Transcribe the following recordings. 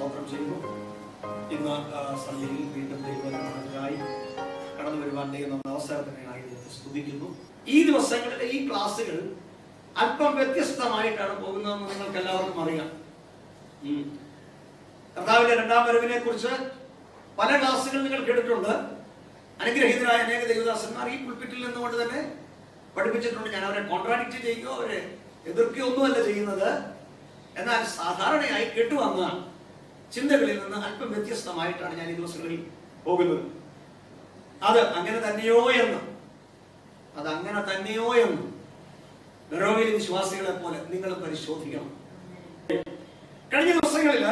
സ്തോത്രം ചെയ്യുന്നു. ഇന്ന് സന്ധ്യയിൽ വീണ്ടും ദൈവത്തിനായി കടന്നു വരുവാൻ ദൈവം നമ്മുടെ അവസരത്തിനായി സ്തുതിക്കുന്നു. ഈ ദിവസങ്ങളിലെ ഈ ക്ലാസ്സുകൾ അല്പം വ്യത്യസ്തമായിട്ടാണ് പോകുന്നതെന്ന് നിങ്ങൾക്ക് എല്ലാവർക്കും അറിയാം കർത്താവിന്റെ രണ്ടാം വരവിനെ കുറിച്ച് പല ക്ലാസ്സുകൾ നിങ്ങൾ കേട്ടിട്ടുണ്ട്. അനുഗ്രഹീതരായ അനേക ദൈവദാസന്മാർ ഈ പുൽപ്പിറ്റിൽ നിന്നുകൊണ്ട് തന്നെ പഠിപ്പിച്ചിട്ടുണ്ട്. ഞാൻ അവരെ കോൺട്രാഡിക്റ്റ് ചെയ്യുകയോ അവരെ എതിർക്കുകയോ ഒന്നുമല്ല ചെയ്യുന്നത്. എന്നാൽ സാധാരണയായി കേട്ടുവന്ന ചിന്തകളിൽ നിന്ന് അല്പം വ്യത്യസ്തമായിട്ടാണ് ഞാൻ ഈ ദിവസങ്ങളിൽ പോകുന്നത്. അത് അങ്ങനെ തന്നെയോ എന്ന്. അത് അങ്ങനെ തന്നെയോ എന്ന്. ബറോവിലെ വിശ്വാസികളെ പോലെ നിങ്ങൾ പരിശോധിക്കണം. കഴിഞ്ഞ ദിവസങ്ങളിൽ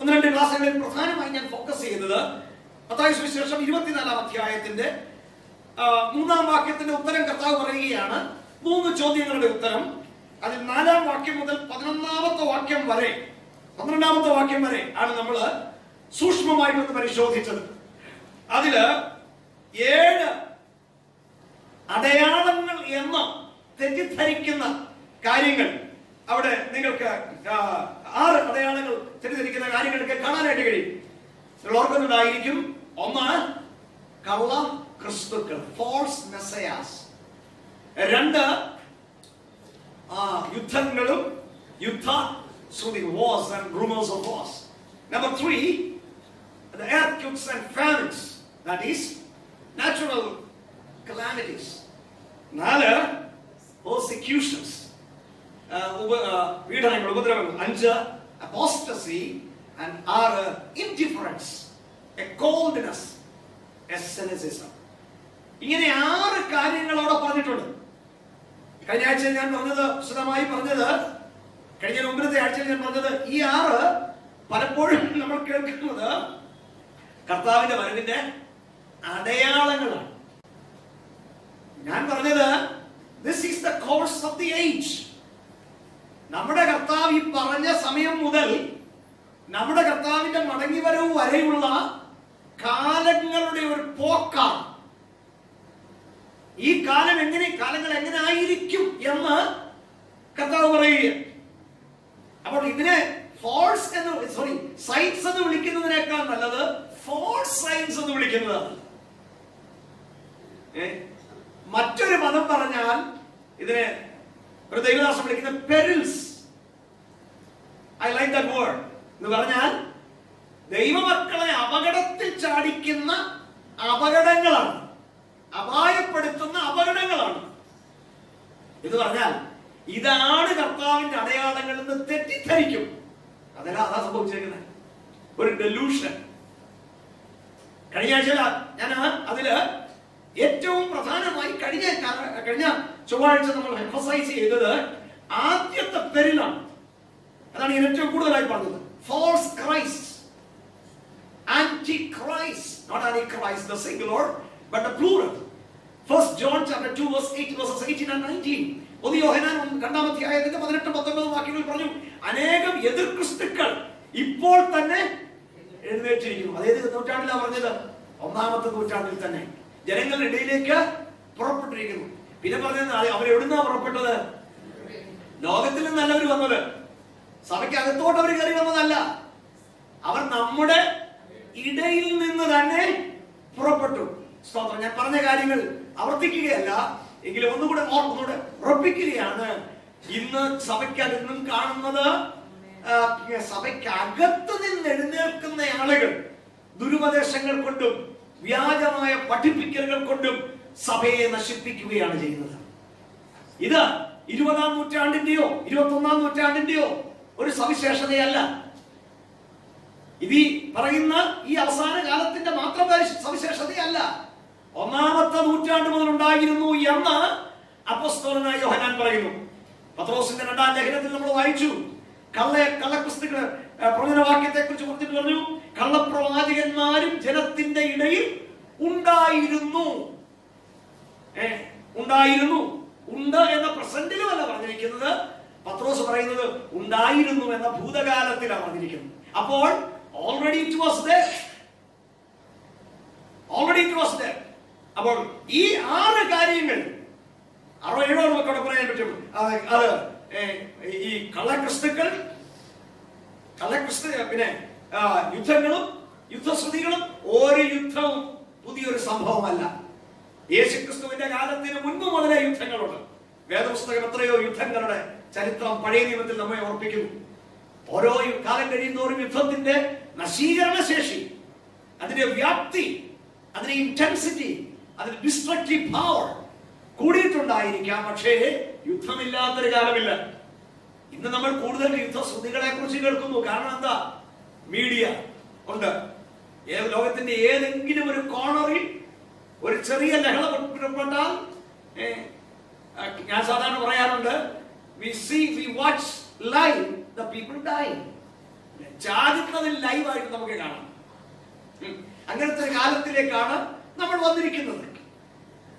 ഒന്ന് രണ്ട് ക്ലാസ്സുകളിൽ പ്രധാനമായി ഞാൻ ഫോക്കസ് ചെയ്യുന്നത് മത്തായി സുവിശേഷം ഇരുപത്തിനാലാം അധ്യായത്തിന്റെ മൂന്നാം വാക്യത്തിന്റെ ഉത്തരം കർത്താവ് പറയുകയാണ്. മൂന്ന് ചോദ്യങ്ങളുടെ ഉത്തരം. അതിൽ നാലാം വാക്യം മുതൽ പതിനൊന്നാമത്തെ വാക്യം വരെ പന്ത്രണ്ടാമത്തെ വാക്യം വരെ ആണ് നമ്മൾ സൂക്ഷ്മമായിട്ടൊന്ന് പരിശോധിച്ചത്. അതിൽ ഏഴ് അടയാളങ്ങൾ എന്ന് തെറ്റിദ്ധരിക്കുന്ന കാര്യങ്ങൾ അവിടെ നിങ്ങൾക്ക് ആറ് അടയാളങ്ങൾ തെറ്റിദ്ധരിക്കുന്ന കാര്യങ്ങളൊക്കെ കാണാനായിട്ട് കഴിയും. ഓർക്കുന്നുണ്ടായിരിക്കും ഒന്ന് കള്ള ക്രിസ്തുക്കൾ ഫോൾസ് മെസ്സയാസ് രണ്ട് യുദ്ധങ്ങളും യുദ്ധ ശ്രുതി wars and rumours of wars number three the earthquakes and famines, that is, natural calamities. നാല് persecutions, ആ, ഉപ- ആ, പീഡനങ്ങൾ ഉപദ്രവങ്ങൾ. അഞ്ച് അപ്പോസ്റ്റസി ആൻഡ് ആറ് ഇൻഡിഫറൻസ് എ കോൾഡ്നെസ് എസനിസിസം ഇങ്ങനെ ആറ് കാര്യങ്ങൾ അവിടെ പറഞ്ഞിട്ടുണ്ട്. കഴിഞ്ഞ ആഴ്ച ഞാൻ പറഞ്ഞത് വിശദമായി പറഞ്ഞത് കഴിഞ്ഞ ഒമ്പതത്തെ ആഴ്ചയിൽ ഞാൻ പറഞ്ഞത് ഈ ആറ് പലപ്പോഴും നമ്മൾ കേൾക്കുന്നത് കർത്താവിന്റെ വരവിന്റെ അടയാളങ്ങളാണ്. ഞാൻ പറഞ്ഞത് this is the course of the age നമ്മുടെ കർത്താവ് ഈ പറഞ്ഞ സമയം മുതൽ നമ്മുടെ കർത്താവിന്റെ മടങ്ങിവരവ് വരെയുള്ള കാലങ്ങളുടെ ഒരു പോക്കാണ്. ഈ കാലം എങ്ങനെ കാലങ്ങൾ എങ്ങനെ ആയിരിക്കും എന്ന് കർത്താവ് പറയുക അപ്പോൾ ഇതിനെ ഫോൾസ് എന്ന് സോറി സൈൻസ് എന്ന് വിളിക്കുന്നതിനേക്കാൾ നല്ലത് ഫോൾസ് സയൻസ് എന്ന് വിളിക്കുന്നതാണ്? മറ്റൊരു പദം പറഞ്ഞാൽ ഇതിനെ ഒരു ദൈവദാസം വിളിക്കുന്ന perils I like the word എന്ന് പറഞ്ഞാൽ ദൈവമക്കളെ അപകടത്തിൽ ചാടിക്കുന്ന അപകടങ്ങളാണ്. അപായപ്പെടുത്തുന്ന അപകടങ്ങളാണ്. എന്ന് പറഞ്ഞാൽ ഇതാണ് കർത്താവിന്റെ അടയാളങ്ങൾ എന്ന് തെറ്റിദ്ധരിക്കും. അതല്ല അതാ സംഭവിച്ചേക്കുന്നത് ഒരു ഡെലൂഷൻ കഴിഞ്ഞ ആഴ്ച ഞാൻ അതിൽ ഏറ്റവും പ്രധാനമായി കഴിഞ്ഞ കഴിഞ്ഞ ചൊവ്വാഴ്ച നമ്മൾ എംഫസൈസ് ചെയ്തത് ആദ്യത്തെ പെരിലാണ് അതാണ് ഞാൻ ഏറ്റവും കൂടുതലായി പറഞ്ഞത്. False Christ antichrist not not Christ the singular, but the plural first John chapter 2, verse 8, verse 18 and 19. ഒന്ന് യോഹനാൻ രണ്ടാം അധ്യായത്തിന്റെ പതിനെട്ട് പത്തൊമ്പത് വാക്യങ്ങൾ പറഞ്ഞു. അനേകം എതിർ ക്രിസ്തുക്കൾ ഇപ്പോൾ തന്നെ എഴുന്നേറ്റിരിക്കുന്നു. അതേത് നൂറ്റാണ്ടിലാണ് പറഞ്ഞത്. ഒന്നാമത്തെ നൂറ്റാണ്ടിൽ തന്നെ. ജനങ്ങളുടെ ഇടയിലേക്ക് പുറപ്പെട്ടിരിക്കുന്നു. പിന്നെ പറഞ്ഞത് അവരെവിടുന്നാ പുറപ്പെട്ടത്? ലോകത്തിൽ നിന്നല്ല അവർ വന്നത്. സഭയ്ക്ക് അകത്തോട്ട് അവർ കയറി വന്നതല്ല. അവർ നമ്മുടെ ഇടയിൽ നിന്ന് തന്നെ പുറപ്പെട്ടു. സ്തോത്രം. ഞാൻ പറഞ്ഞ കാര്യങ്ങൾ ആവർത്തിക്കുകയല്ല. എങ്കിലും ഒന്നുകൂടെ ഓർ- ഒന്നുകൂടെ ഉറപ്പിക്കുകയാണ്. ഇന്ന് സഭയ്ക്കകത്തും കാണുന്നത് സഭയ്ക്കകത്ത് നിന്ന് എഴുന്നേൽക്കുന്ന ആളുകൾ ദുരുപദേശങ്ങൾ കൊണ്ടും വ്യാജമായ പഠിപ്പിക്കലുകൾ കൊണ്ടും സഭയെ നശിപ്പിക്കുകയാണ് ചെയ്യുന്നത്. ഇത് ഇരുപതാം നൂറ്റാണ്ടിന്റെയോ ഇരുപത്തി ഒന്നാം നൂറ്റാണ്ടിന്റെയോ ഒരു സവിശേഷതയല്ല. ഇത് ഈ പറയുന്ന ഈ അവസാന കാലത്തിന്റെ മാത്രം സവിശേഷതയല്ല. ഒന്നാമത്തെ നൂറ്റാണ്ട് മുതൽ ഉണ്ടായിരുന്നു എന്ന് അപ്പസ്തോലനായ യോഹനാൻ പറയുന്നു. പത്രോസിന്റെ രണ്ടാം ലേഖനത്തിൽ നമ്മൾ വായിച്ചു. കള്ള കള്ളക്രിസ്തുക്കൾ പ്രവചനവാക്യത്തെ കുറിച്ച് പറഞ്ഞിട്ട് പറഞ്ഞു കള്ളപ്രവാചകന്മാരും ജനത്തിന്റെ ഇടയിൽ ഉണ്ടായിരുന്നു. ഉണ്ടായിരുന്നു. ഉണ്ട് എന്ന പ്രസന്റിലുമല്ല പറഞ്ഞിരിക്കുന്നത്. പത്രോസ് പറയുന്നത് ഉണ്ടായിരുന്നു എന്ന ഭൂതകാലത്തിലാണ് പറഞ്ഞിരിക്കുന്നത്. അപ്പോൾ already it was already it was അപ്പോൾ ഈ ആറ് കാര്യങ്ങൾ അറോ ഏഴോ നമുക്ക് അവിടെ പറയാൻ പറ്റും. അത് ഈ കള്ളക്രിസ്തുക്കൾ കള്ളക്രിസ്തു പിന്നെ യുദ്ധങ്ങളും യുദ്ധശ്രുതികളും ഒരു യുദ്ധവും പുതിയൊരു സംഭവമല്ല. യേശുക്രിസ്തുവിന്റെ കാലത്തിന് മുൻപ് മുതലേ യുദ്ധങ്ങളുണ്ട്. വേദപുസ്തകം എത്രയോ യുദ്ധങ്ങളുടെ ചരിത്രം പഴയ നിയമത്തിൽ നമ്മെ ഓർപ്പിക്കുന്നു. ഓരോ കാലം കഴിയുന്നോറും യുദ്ധത്തിന്റെ നശീകരണ ശേഷി അതിന്റെ വ്യാപ്തി അതിന്റെ ഇന്റൻസിറ്റി അതിന്റെ ഡിസ്ട്രക്റ്റീവ് പവർ കൂടിയിട്ടുണ്ടായിരിക്കാം. പക്ഷേ യുദ്ധമില്ലാത്തൊരു കാലമില്ല. ഇന്ന് നമ്മൾ കൂടുതൽ യുദ്ധശ്രുതികളെ കുറിച്ച് കേൾക്കുന്നു. കാരണം എന്താ? മീഡിയ ഉണ്ട്. ഏത് ലോകത്തിന്റെ ഏതെങ്കിലും ഒരു കോണറിൽ ഒരു ചെറിയ ലഹള പെട്ടാൽ ഞാൻ സാധാരണ പറയാറുണ്ട് we see we watch live the people die ചാകുന്നതിൽ ലൈവായിട്ട് നമുക്ക് കാണാം. അങ്ങനത്തെ ഒരു കാലത്തിലേക്കാണ് നമ്മൾ വന്നിരിക്കുന്നത്.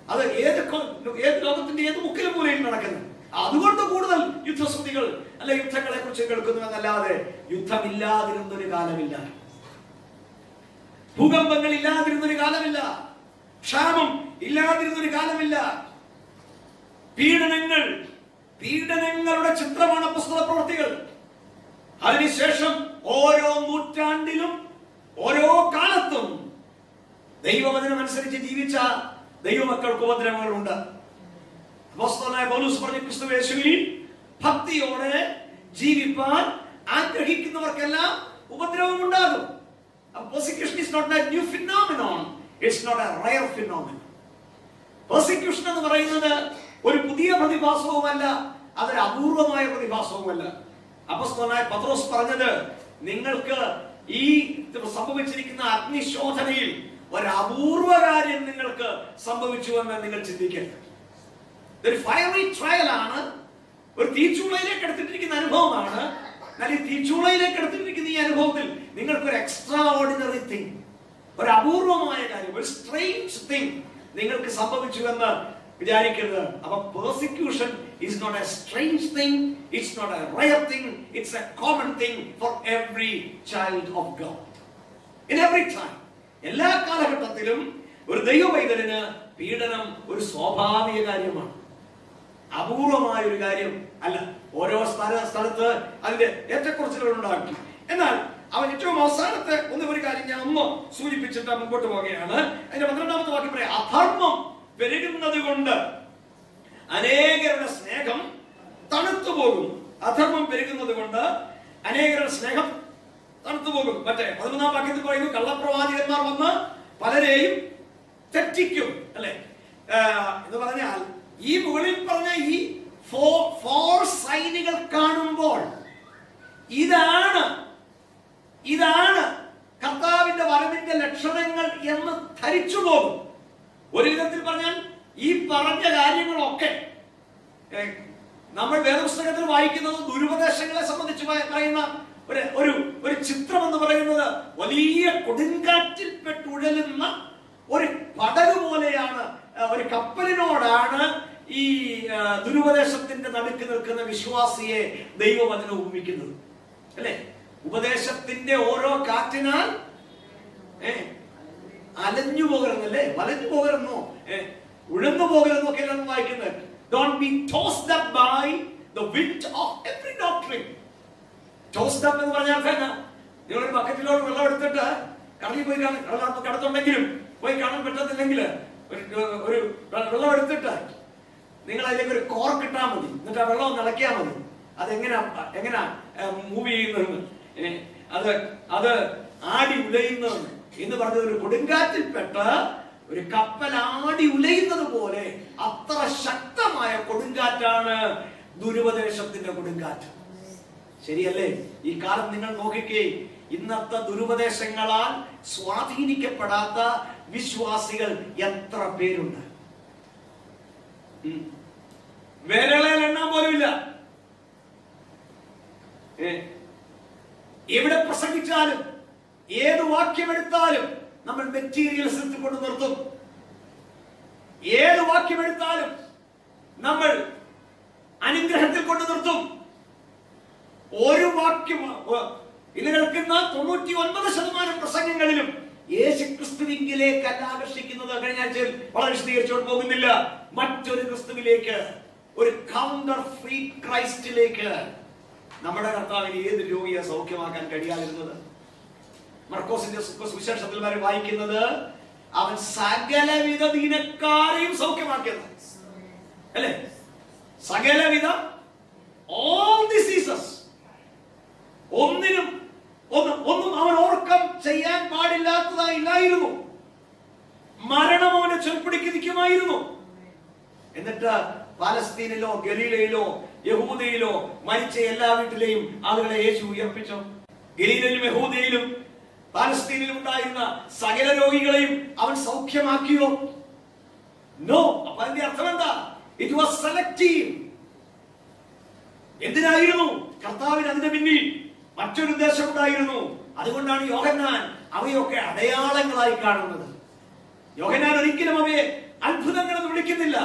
അത് ഏത് ഏത് ലോകത്തിന്റെ ഏത് മുക്കിലും മൂലയിൽ നടക്കുന്നു. അതുകൊണ്ട് കൂടുതൽ യുദ്ധസ്മൃതികൾ അല്ലെ യുദ്ധങ്ങളെ കുറിച്ച് കേൾക്കുന്നു എന്നല്ലാതെ യുദ്ധമില്ലാതിരുന്നൊരു കാലമില്ല. ഭൂകമ്പങ്ങൾ ഇല്ലാതിരുന്നൊരു കാലമില്ല. ക്ഷാമം ഇല്ലാതിരുന്നൊരു കാലമില്ല. പീഡനങ്ങൾ പീഡനങ്ങളുടെ ചിത്രമാണ് പുസ്തക പ്രവൃത്തികൾ. അതിനുശേഷം ഓരോ നൂറ്റാണ്ടിലും ഓരോ കാലത്തും ദൈവവചനമനുസരിച്ച് ജീവിച്ച ദൈവമക്കൾക്ക് ഉപദ്രവങ്ങളുണ്ട്. പറഞ്ഞ ക്രിസ്തു ഭക്തിയോടെ ജീവിപ്പാൻ ആഗ്രഹിക്കുന്നവർക്കെല്ലാം ഉപദ്രവം ഉണ്ടാകും നോട്ട് ന്യൂ എ റയർ എന്ന് പറയുന്നത് ഒരു പുതിയ പ്രതിഭാസവുമല്ല അതൊരു അപൂർവമായ പ്രതിഭാസവുമല്ല. അപസ്തനായ പത്രോസ് പറഞ്ഞത് നിങ്ങൾക്ക് ഈ സംഭവിച്ചിരിക്കുന്ന അഗ്നിശോധനയിൽ ഒരു അപൂർവ കാര്യം നിങ്ങൾക്ക് സംഭവിച്ചു എന്ന് നിങ്ങൾ ചിന്തിക്കരുത്. ഒരു ഫയറി ട്രയൽ ആണ്. ഒരു തീച്ചൂളയിലേക്ക് എടുത്തിട്ടിരിക്കുന്ന അനുഭവമാണ്. എന്നാൽ ഈ തീച്ചൂളയിലേക്ക് എടുത്തിട്ടിരിക്കുന്ന ഈ അനുഭവത്തിൽ നിങ്ങൾക്ക് ഒരു എക്സ്ട്രാ ഓർഡിനറി തിങ് ഒരു അപൂർവമായ കാര്യം ഒരു സ്ട്രേഞ്ച് തിങ് നിങ്ങൾക്ക് സംഭവിച്ചു എന്ന് വിചാരിക്കരുത്. അപ്പൊ persecution is not a strange thing it's not a rare thing it's a common thing for every child of God in every time എല്ലാ കാലഘട്ടത്തിലും ഒരു ദൈവവൈതലിന് പീഡനം ഒരു സ്വാഭാവിക കാര്യമാണ്. അപൂർവമായ ഒരു കാര്യം അല്ല. ഓരോ സ്ഥല സ്ഥലത്ത് അതിന്റെ ഏറ്റക്കുറച്ചിലുകൾ ഉണ്ടാക്കി എന്നാൽ അവൻ ഏറ്റവും അവസാനത്തെ ഒന്ന് ഒരു കാര്യം ഞാൻ അമ്മ സൂചിപ്പിച്ചിട്ട് മുമ്പോട്ട് പോവുകയാണ്. അതിന്റെ പന്ത്രണ്ടാമത്തെ വാക്യം പറയാം. അധർമ്മം പെരുകുന്നത് കൊണ്ട് അനേകരുടെ സ്നേഹം തണുത്തു പോകും അധർമ്മം പെരുകുന്നത് കൊണ്ട് അനേകരുടെ സ്നേഹം തണുത്തു പോകും. മറ്റേ പതിനൊന്നാം വാക്യത്തിൽ പറയുന്നു കള്ളപ്രവാചകന്മാർ വന്ന് പലരെയും തെറ്റിക്കും അല്ലെ? എന്ന് പറഞ്ഞാൽ ഈ മുകളിൽ പറഞ്ഞ ഈ ഫോർ സൈനുകൾ കാണുമ്പോൾ ഇതാണ് ഇതാണ് കർത്താവിന്റെ വരവിന്റെ ലക്ഷണങ്ങൾ എന്ന് ധരിച്ചു പോകും. ഒരു വിധത്തിൽ പറഞ്ഞാൽ ഈ പറഞ്ഞ കാര്യങ്ങളൊക്കെ നമ്മൾ വേദപുസ്തകത്തിൽ വായിക്കുന്നത് ദുരുപദേശങ്ങളെ സംബന്ധിച്ച് പറയുന്ന ഒരു ഒരു ഒരു ചിത്രം എന്ന് പറയുന്നത് വലിയ കൊടുങ്കാറ്റിൽ പെട്ടുഴലുന്ന ഒരു പടക് പോലെയാണ് ഒരു കപ്പലിനോടാണ് ഈ ദുരുപദേശത്തിന്റെ നടുക്ക് നിൽക്കുന്ന വിശ്വാസിയെ ദൈവം അതിനെ ഉപമിക്കുന്നത് അല്ലെ? ഉപദേശത്തിന്റെ ഓരോ കാറ്റിനാൽ ഏ അലഞ്ഞു പോകരുന്നല്ലേ വലഞ്ഞു പോകരുന്നോ ഏ ഉഴന്നു ഒക്കെ വായിക്കുന്നത്. Don't be tossed by the wind of every doctrine up എന്ന് പറഞ്ഞാൽ തന്നെ നിങ്ങളൊരു ബക്കറ്റിലോട്ട് വെള്ളം എടുത്തിട്ട് കടലിൽ പോയി കടലാത്ത കടത്തുണ്ടെങ്കിലും പോയി കാണാൻ പറ്റത്തില്ലെങ്കിൽ ഒരു ഒരു വെള്ളം എടുത്തിട്ട് നിങ്ങൾ അതിലേക്ക് ഒരു കോർക്ക് ഇട്ടാൽ മതി. എന്നിട്ട് ആ വെള്ളം ഒന്ന് മതി. അതെങ്ങനാ എങ്ങനാ മൂവ് ചെയ്യുന്നതെന്ന്? അത് അത് ആടി ഉലയുന്നതെന്ന്. എന്ന് പറഞ്ഞത് ഒരു കൊടുങ്കാറ്റിൽപ്പെട്ട ഒരു കപ്പൽ ആടി ഉലയുന്നത് പോലെ അത്ര ശക്തമായ കൊടുങ്കാറ്റാണ് ദുരുപദേശത്തിന്റെ കൊടുങ്കാറ്റ്. ശരിയല്ലേ? ഈ കാലം നിങ്ങൾ നോക്കിക്കേ. ഇന്നത്തെ ദുരുപദേശങ്ങളാൽ സ്വാധീനിക്കപ്പെടാത്ത വിശ്വാസികൾ എത്ര പേരുണ്ട്. വിരളയിൽ എണ്ണാൻ പോലുമില്ല എവിടെ പ്രസംഗിച്ചാലും ഏത് വാക്യമെടുത്താലും നമ്മൾ മെറ്റീരിയൽസ് കൊണ്ട് നിർത്തും. ഏത് വാക്യമെടുത്താലും നമ്മൾ അനുഗ്രഹത്തിൽ കൊണ്ട് നിർത്തും. ഒരു വാക്യം ഇന്ന് കേൾക്കുന്ന തൊണ്ണൂറ്റി ഒൻപത് ശതമാനം പ്രസംഗങ്ങളിലും യേശു ക്രിസ്തുവിങ്കിലേക്കല്ല ആകർഷിക്കുന്നത് കഴിഞ്ഞ ആഴ്ചയിൽ വളരെ വിശദീകരിച്ചുകൊണ്ട് പോകുന്നില്ല. മറ്റൊരു ക്രിസ്തുവിലേക്ക് ഒരു കൗണ്ടർ ഫ്രീ ക്രൈസ്റ്റിലേക്ക് നമ്മുടെ കർത്താവിന് ഏത് രോഗിയെ സൗഖ്യമാക്കാൻ കഴിയാതിരുന്നത്? മർക്കോസിന്റെ സുവിശേഷത്തിൽ വരെ വായിക്കുന്നത് അവൻ സകലവിധ ദീനക്കാരെയും സൗഖ്യമാക്കിയത്. അല്ലേ? സകലവിധ ഓൾ ഡിസീസസ് ഒന്നിനും ഒന്നും ഒന്നും അവൻ ഓർക്കം ചെയ്യാൻ പാടില്ലാത്തതായില്ലായിരുന്നു. മരണം അവനെ ചെറുപ്പിടിക്കുമായിരുന്നു എന്നിട്ട് പാലസ്തീനിലോ ഗലീലയിലോ യഹൂദയിലോ മരിച്ച എല്ലാ വീട്ടിലെയും ആളുകളെ യേശു ഉയർപ്പിച്ചു. ഗലീലയിലും യഹൂദയിലും പാലസ്തീനിലും ഉണ്ടായിരുന്ന സകല രോഗികളെയും അവൻ സൗഖ്യമാക്കിയോ? നോ അപ്പൊ അതിന്റെ അർത്ഥം എന്താ? ഇറ്റ് വാസ് സെലക്റ്റീവ് എന്തിനായിരുന്നു? കർത്താവിന് അതിന്റെ പിന്നിൽ മറ്റൊരു ഉദ്ദേശം ഉണ്ടായിരുന്നു അതുകൊണ്ടാണ് യോഹന്നാൻ അവയൊക്കെ അടയാളങ്ങളായി കാണുന്നത് യോഹന്നാൻ ഒരിക്കലും അവയെ അത്ഭുതങ്ങൾ എന്ന് വിളിക്കുന്നില്ല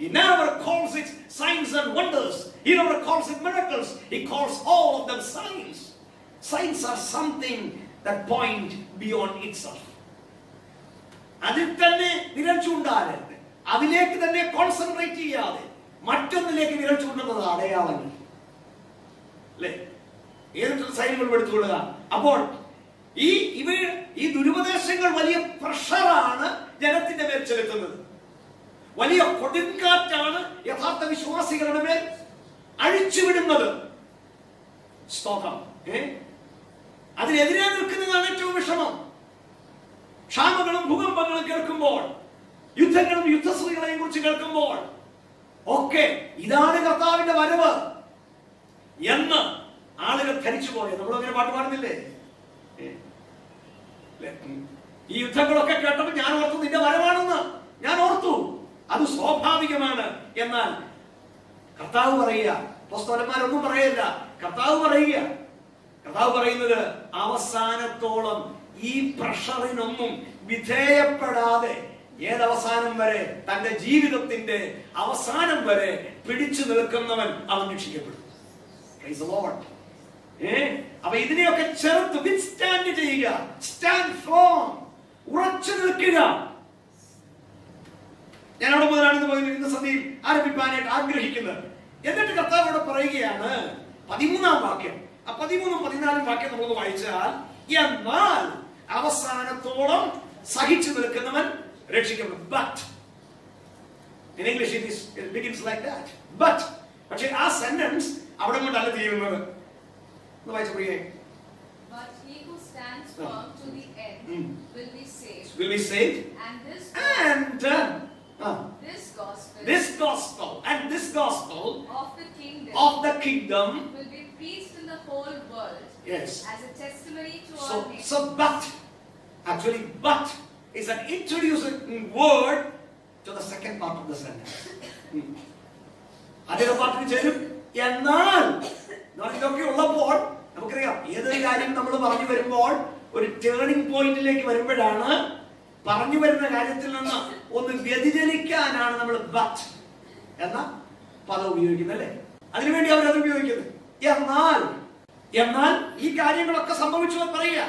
He never calls it signs and wonders. He never calls it miracles. He calls all of them signs. Signs are something that point beyond itself. അതിൽ തന്നെ വിരൽ അതിലേക്ക് തന്നെ കോൺസെൻട്രേറ്റ് ചെയ്യാതെ മറ്റൊന്നിലേക്ക് വിരൽ ചൂണ്ടുന്നത് അടയാളങ്ങൾ അല്ലേ ഏതൊക്കെ സൈനുകൾ എടുത്തുകൊള്ളുക? അപ്പോൾ ഈ ഇവ ഈ ദുരുപദേശങ്ങൾ വലിയ പ്രഷറാണ് ജനത്തിന്റെ മേൽ ചെലുത്തുന്നത്. വലിയ കൊടുങ്കാറ്റാണ് യഥാർത്ഥ വിശ്വാസികളുടെ മേൽ അഴിച്ചുവിടുന്നത്. സ്തോത്രം. ഏ? അതിനെതിരെ നിൽക്കുന്നതാണ് ഏറ്റവും വിഷമം. ക്ഷാമങ്ങളും ഭൂകമ്പങ്ങളും കേൾക്കുമ്പോൾ യുദ്ധങ്ങളും യുദ്ധസ്ത്രീകളെയും കുറിച്ച് കേൾക്കുമ്പോൾ ഒക്കെ ഇതാണ് കർത്താവിന്റെ വരവ് എന്ന് ആളുകൾ ധരിച്ചു പോയത് നമ്മൾ അങ്ങനെ പാട്ട് പാടുന്നില്ലേ. ഈ യുദ്ധങ്ങളൊക്കെ കേട്ടപ്പോൾ ഞാൻ ഓർത്തു നിന്റെ വരവാണെന്ന്. ഞാൻ ഓർത്തു. അത് സ്വാഭാവികമാണ്. എന്നാൽ കർത്താവ് പറയുക പുസ്തകന്മാരൊന്നും പറയല്ല. കർത്താവ് പറയുക. കർത്താവ് പറയുന്നത് അവസാനത്തോളം ഈ പ്രഷറിനൊന്നും വിധേയപ്പെടാതെ ഏതവസാനം വരെ തന്റെ ജീവിതത്തിന്റെ അവസാനം വരെ പിടിച്ചു നിൽക്കുന്നവൻ അവൻ രക്ഷിക്കപ്പെടും Praise the Lord. ഏ? അപ്പൊ ഇതിനെയൊക്കെ ചെറുത്ത് വിത്ത്സ്റ്റാൻഡ് ചെയ്യുക. സ്റ്റാൻഡ് ഫോം ഉറച്ചു നിൽക്കുക. ഞാൻ അവിടെ മുതലാണ് ഇന്ന് സന്ധിയിൽ ആരംഭിക്കാനായിട്ട് ആഗ്രഹിക്കുന്നത്. എന്നിട്ട് കർത്താവ് അവിടെ പറയുകയാണ് പതിമൂന്നാം വാക്യം. ആ പതിമൂന്നും പതിനാലും വാക്യം നമുക്ക് വായിച്ചാൽ എന്നാൽ അവസാനത്തോളം സഹിച്ചു നിൽക്കുന്നവൻ രക്ഷിക്കപ്പെടും. But in it, is, it begins like that. പക്ഷേ ആ സെന്റൻസ് അവിടെ കൊണ്ടല്ല തീരുന്നത്. ഒന്ന് വായിച്ചു പ്രിയേ But he who stands firm to the end Mm. will be saved. will be saved And this, and uh, uh, this gospel this gospel and this gospel of the kingdom of the kingdom will be preached in the whole world yes as a testimony to all so nations. so but actually but is an introducing word to the second part of the sentence ഉം. ആദ്യത്തെ പാട്ടിന് ചേരും എന്നാൽ എന്നാൽ ഇതൊക്കെ ഉള്ളപ്പോൾ നമുക്കറിയാം ഏതൊരു കാര്യം നമ്മൾ പറഞ്ഞു വരുമ്പോൾ ഒരു ടേണിംഗ് പോയിന്റിലേക്ക് വരുമ്പോഴാണ് പറഞ്ഞു വരുന്ന കാര്യത്തിൽ നിന്ന് ഒന്ന് വ്യതിചലിക്കാനാണ് നമ്മൾ ബട്ട് എന്ന പദം ഉപയോഗിക്കുന്നത് അല്ലേ? അതിനുവേണ്ടി അവർ അത് ഉപയോഗിക്കുന്നത് എന്നാൽ എന്നാൽ ഈ കാര്യങ്ങളൊക്കെ സംഭവിച്ചു എന്ന് പറയുക.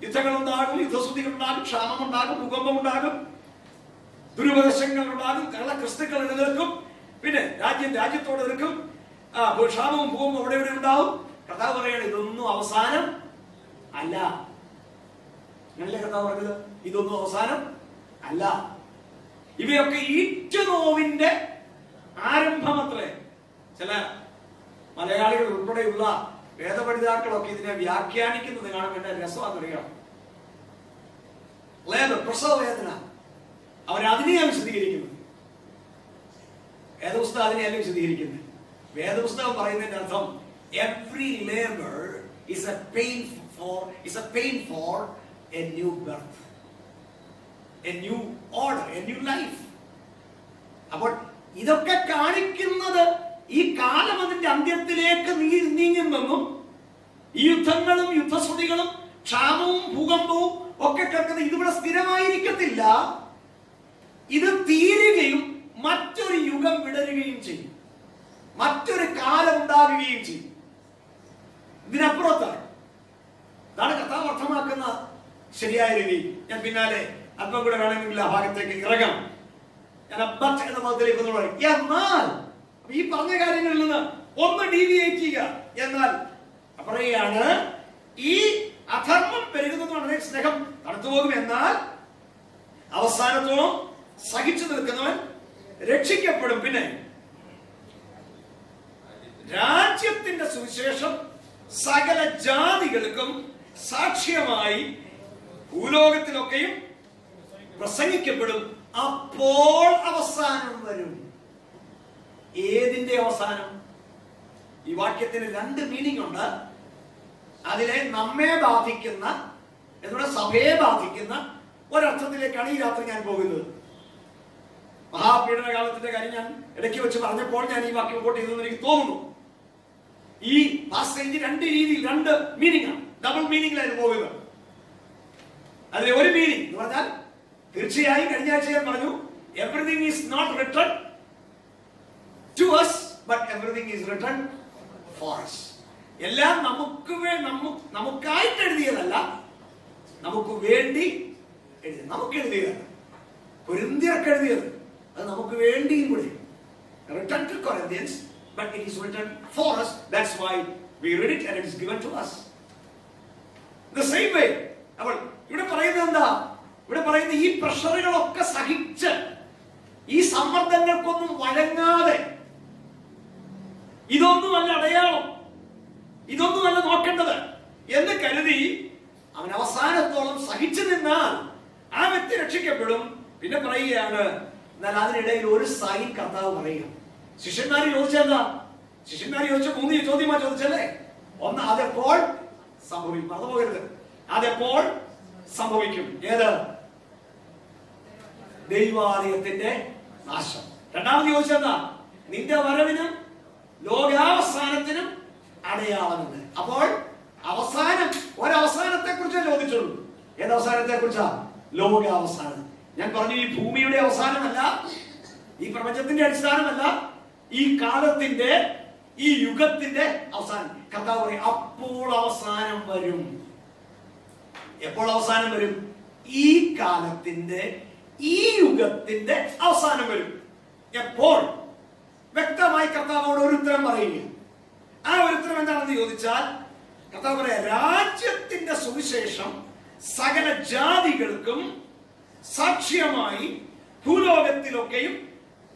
യുദ്ധങ്ങൾ ഉണ്ടാകും യുദ്ധസുദ്ധികൾ ഉണ്ടാകും ക്ഷാമം ഉണ്ടാകും ഭൂകമ്പം ഉണ്ടാകും ദുരുപദേശങ്ങൾ ഉണ്ടാകും കള്ള ക്രിസ്തുക്കൾ എതിർക്കും പിന്നെ രാജ്യം രാജ്യത്തോട് എതിർക്കും ക്ഷാമവും ഭൂകമ്പവും അവിടെ ഇവിടെ ഉണ്ടാവും. കർത്താവ് പറയണം ഇതൊന്നും അവസാനം അല്ല. ഞങ്ങളെ കർത്താവ് പറഞ്ഞത്? ഇതൊന്നും അവസാനം അല്ല. ഇവയൊക്കെ ഈറ്റുനോവിന്റെ ആരംഭമത്രേ. ചില മലയാളികൾ ഉൾപ്പെടെയുള്ള വേദപഠിതാക്കളൊക്കെ ഇതിനെ വ്യാഖ്യാനിക്കുന്നത് കാണുമ്പോൾ എന്റെ അറിയാം പ്രസവ വേദന. അവരതിനെയാണ് വിശദീകരിക്കുന്നത്. വേദപുസ്തകം അതിനെയല്ല വിശദീകരിക്കുന്നത്? വേദപുസ്തകം പറയുന്നതിന്റെ അർത്ഥം every labor is a pain for is a pain for a new birth, a new order, a new life. അപ്പോൾ ഇതൊക്കെ കാണിക്കുന്നത് ഈ കാലം അതിന്റെ അന്ത്യത്തിലേക്ക് നീങ്ങുന്നെന്നും ഈ യുദ്ധങ്ങളും യുദ്ധശ്രുതികളും ക്ഷാമവും ഭൂകമ്പവും ഒക്കെ കേൾക്കുന്നത് ഇതിവിടെ സ്ഥിരമായിരിക്കത്തില്ല. ഇത് തീരുകയും മറ്റൊരു യുഗം വിടരുകയും ചെയ്യും. മറ്റൊരു കാലം ഉണ്ടാകുകയും ചെയ്യും. ഇതിനപ്പുറത്താണ് ഇതാണ് കർത്താവ് അർത്ഥമാക്കുന്ന ശരിയായ രീതി. ഞാൻ പിന്നാലെ അല്പം കൂടെ വേണമെങ്കിൽ ആ ഭാഗത്തേക്ക് ഇറങ്ങാം. ഞാൻ അബ്ബത്ത് എന്ന മതത്തിലേക്ക് ഒന്ന് പറയും. എന്നാൽ ഈ പറഞ്ഞ കാര്യങ്ങളിൽ നിന്ന് ഒന്ന് ഡീവിയേറ്റ് ചെയ്യുക. എന്നാൽ പറയുകയാണ് ഈ അധർമ്മം പെരുകുന്നതുകൊണ്ട് സ്നേഹം നടത്തുപോകും പോകും എന്നാൽ അവസാനത്തോളം സഹിച്ചു നിൽക്കുന്നവൻ രക്ഷിക്കപ്പെടും. പിന്നെ രാജ്യത്തിന്റെ സുവിശേഷം സകല ജാതികൾക്കും സാക്ഷ്യമായി ഭൂലോകത്തിലൊക്കെയും പ്രസംഗിക്കപ്പെടും. അപ്പോൾ അവസാനം വരും. ഏതിന്റെ അവസാനം? ഈ വാക്യത്തിന് രണ്ട് മീനിങ് ഉണ്ട് അതിലെ നമ്മെ ബാധിക്കുന്ന എന്നുള്ള സഭയെ ബാധിക്കുന്ന ഒരർത്ഥത്തിലേക്കാണ് ഈ രാത്രി ഞാൻ പോകുന്നത്. മഹാപീഡന കാലത്തിന്റെ കാര്യം ഞാൻ ഇടയ്ക്ക് വെച്ച് പറഞ്ഞപ്പോൾ ഞാൻ ഈ വാക്യം കോട്ട് ചെയ്തെന്ന് എനിക്ക് തോന്നുന്നു. ഈ പാസേജ് രണ്ട് രീതിയിൽ രണ്ട് മീനിങ് ആണ് ഡബിൾ മീനിങ് ആയിരുന്നു പോകുന്നത് അതിലെ ഒരു മീനിങ് എന്ന് പറഞ്ഞാൽ തീർച്ചയായും കഴിഞ്ഞ ആഴ്ച ഞാൻ പറഞ്ഞു everything is not return to us but everything is return for us എല്ലാം നമുക്ക് നമുക്കായിട്ട് എഴുതിയതല്ല നമുക്ക് വേണ്ടി എഴുതി നമുക്ക് എഴുതിയതല്ല. കൊരിന്ത്യർക്ക് എഴുതിയത്. അത് നമുക്ക് വേണ്ടിയും കൂടി. Return to Corinthians but it is written for us. That's why we read it and it is given to us. The same way അപ്പോൾ ഇവിടെ പറയുന്നത് എന്താ? ഇവിടെ പറയുന്ന ഈ പ്രഷറുകളൊക്കെ സഹിച്ച് ഈ സമ്മർദ്ദങ്ങൾക്കൊന്നും വഴങ്ങാതെ ഇതൊന്നുമല്ല അടയാളം. ഇതൊന്നുമല്ല നോക്കേണ്ടത് എന്ന് കരുതി അവൻ അവസാനത്തോളം സഹിച്ചു നിന്നാൽ ആ വ്യക്തി രക്ഷിക്കപ്പെടും. പിന്നെ പറയുകയാണ് എന്നാൽ അതിനിടയിൽ ഒരു സൈൻ കർത്താവ് പറയുക ശിഷ്യന്മാർ ചോദിച്ചെന്താ ശിഷ്യന്മാർ ചോദിച്ച മൂന്ന് ചോദ്യമാ ചോദിച്ചല്ലേ ഒന്ന് അതെപ്പോൾ സംഭവിക്കും. മറന്നു പോകരുത്. അതെപ്പോൾ സംഭവിക്കും. ഏത്? ദൈവാലയത്തിന്റെ നാശം. രണ്ടാമത് ചോദിച്ചെന്താ നിന്റെ വരവിനും ലോകാവസാനത്തിനും അടയാളമുണ്ട് അപ്പോൾ അവസാനം ഒരവസാനത്തെ കുറിച്ച് ചോദിച്ചുള്ളൂ. ഏതവസാനത്തെ കുറിച്ചാ ലോകാവസാനം. ഞാൻ പറഞ്ഞു ഈ ഭൂമിയുടെ അവസാനമല്ല ഈ പ്രപഞ്ചത്തിന്റെ അടിസ്ഥാനമല്ല ഈ കാലത്തിന്റെ ഈ യുഗത്തിന്റെ അവസാനം. കർത്താവ് പറയും അപ്പോൾ അവസാനം വരും. എപ്പോൾ അവസാനം വരും? ഈ കാലത്തിന്റെ ഈ യുഗത്തിന്റെ അവസാനം വരും. എപ്പോൾ? വ്യക്തമായി കർത്താവോട് ഒരു ഉത്തരം പറയുക ആ ഒരു ഉത്തരം എന്താണെന്ന് ചോദിച്ചാൽ കർത്താവ് പറയാ രാജ്യത്തിന്റെ സുവിശേഷം സകല ജാതികൾക്കും സാക്ഷ്യമായി ഭൂലോകത്തിലൊക്കെയും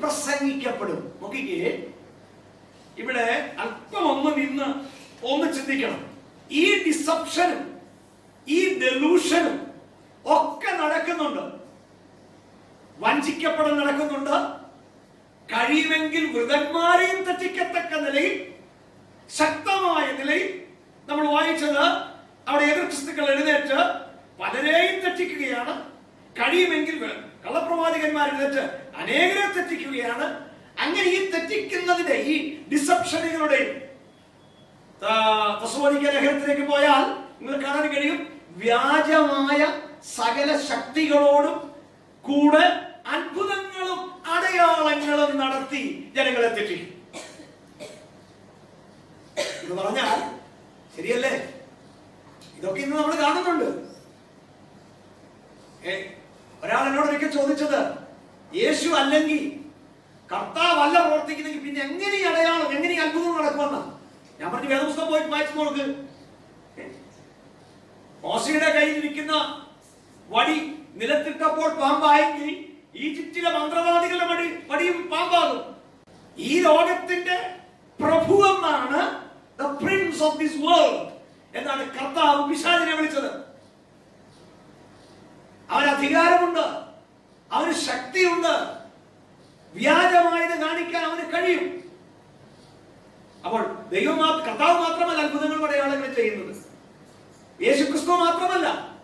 പ്രസംഗിക്കപ്പെടും. നോക്കിക്കേ. ഇവിടെ അല്പം ഒന്ന് നിന്ന് ഒന്ന് ചിന്തിക്കണം. ഈ ഡിസപ്ഷനും ഈ ഡെലൂഷനും ഒക്കെ നടക്കുന്നുണ്ട്. വഞ്ചിക്കപ്പെടൽ നടക്കുന്നുണ്ട്. കഴിയുമെങ്കിൽ വൃതന്മാരെയും തെറ്റിക്കത്തക്ക നിലയിൽ ശക്തമായ നിലയിൽ നമ്മൾ വായിച്ചത് അവിടെ എതിർ ക്രിസ്തുക്കൾ എഴുന്നേറ്റ് പലരെയും തെറ്റിക്കുകയാണ്. കഴിയുമെങ്കിൽ കള്ളപ്രവാചകന്മാർ എഴുന്നേറ്റ് അനേകരെ തെറ്റിക്കുകയാണ്. അങ്ങനെ ഈ തെറ്റിക്കുന്നതിന്റെ ഈ ഡിസപ്ഷനുകളുടെ തസ്വലിക്ക ലേഖനത്തിലേക്ക് പോയാൽ നിങ്ങൾ കാണാൻ കഴിയും. വ്യാജമായ സകല ശക്തികളോടും കൂടെ അത്ഭുതങ്ങളും അടയാളങ്ങളും നടത്തി ജനങ്ങളെ തെറ്റിക്കും. എന്ന് പറഞ്ഞാൽ ശരിയല്ലേ? ഇതൊക്കെ ഇന്ന് നമ്മൾ കാണുന്നുണ്ട്. ഒരാൾ എന്നോട് ഒരിക്കൽ ചോദിച്ചത് യേശു അല്ലെങ്കിൽ കർത്താവ് അല്ല പ്രവർത്തിക്കുന്നെങ്കിൽ പിന്നെ എങ്ങനെ അടയാളം എങ്ങനെ അത്ഭുതം നടക്കുമെന്ന്? ഞാൻ പറഞ്ഞു വേദപുസ്തകം പോയിട്ട് വായിച്ചു നോക്ക്. കയ്യിൽ ഇരിക്കുന്ന വടി നിലത്തിട്ടപ്പോൾ പാമ്പായെങ്കിൽ ഈജിപ്തിലെ മന്ത്രവാദികളുടെ വടി വടിയും പാമ്പാകും. ഈ ലോകത്തിന്റെ പ്രഭു എന്നാണ് the prince of this world എന്നാണ് കർത്താവ് പിശാചിനെ വിളിച്ചത്. അവന് അധികാരമുണ്ട് അവന് ശക്തിയുണ്ട്. വ്യാജമായത് കാണിക്കാൻ അവന് കഴിയും. അപ്പോൾ ദൈവം കർത്താവ് മാത്രമല്ല അത്ഭുതങ്ങൾ അടയാളങ്ങൾ ചെയ്യുന്നത്. യേശുക്രിസ്തു മാത്രമല്ല.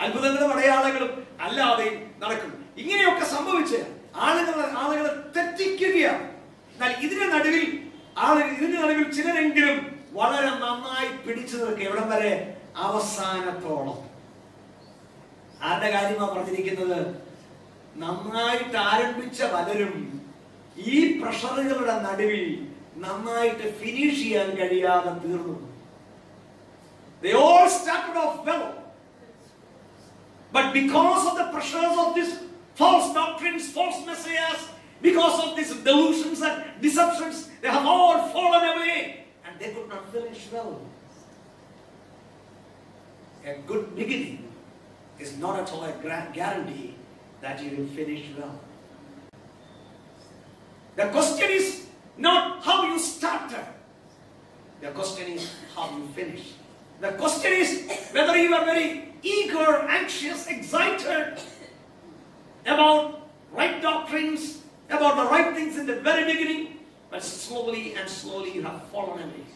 അത്ഭുതങ്ങളും അടയാളങ്ങളും അല്ലാതെയും നടക്കും. ഇങ്ങനെയൊക്കെ സംഭവിച്ച് ആളുകൾ ആളുകളെ തെറ്റിക്കുകയാണ്. എന്നാൽ ഇതിന്റെ നടുവിൽ ആളുകൾ ഇതിന്റെ നടുവിൽ ചിലരെങ്കിലും വളരെ നന്നായി പിടിച്ചു നിൽക്കുക എവിടം വരെ? അവസാനത്തോളം. ആരുടെ കാര്യമാണ് പറഞ്ഞിരിക്കുന്നത് നന്നായിട്ട് ആരംഭിച്ച പലരും ഈ പ്രഷറുകളുടെ നടുവിൽ നന്നായിട്ട് ഫിനിഷ് ചെയ്യാൻ കഴിയാതെ തീർന്നു They all started off well. But because of the pressures of these false doctrines, false messiahs, Because of these delusions and deceptions, they have all fallen away and they could not finish well. A good beginning is not at all a guarantee that you will finish well. The question is not how you started. The question is how you finish. The question is whether you are very eager, anxious, excited about right doctrines, about the right things in the very beginning, but slowly and slowly you have fallen away.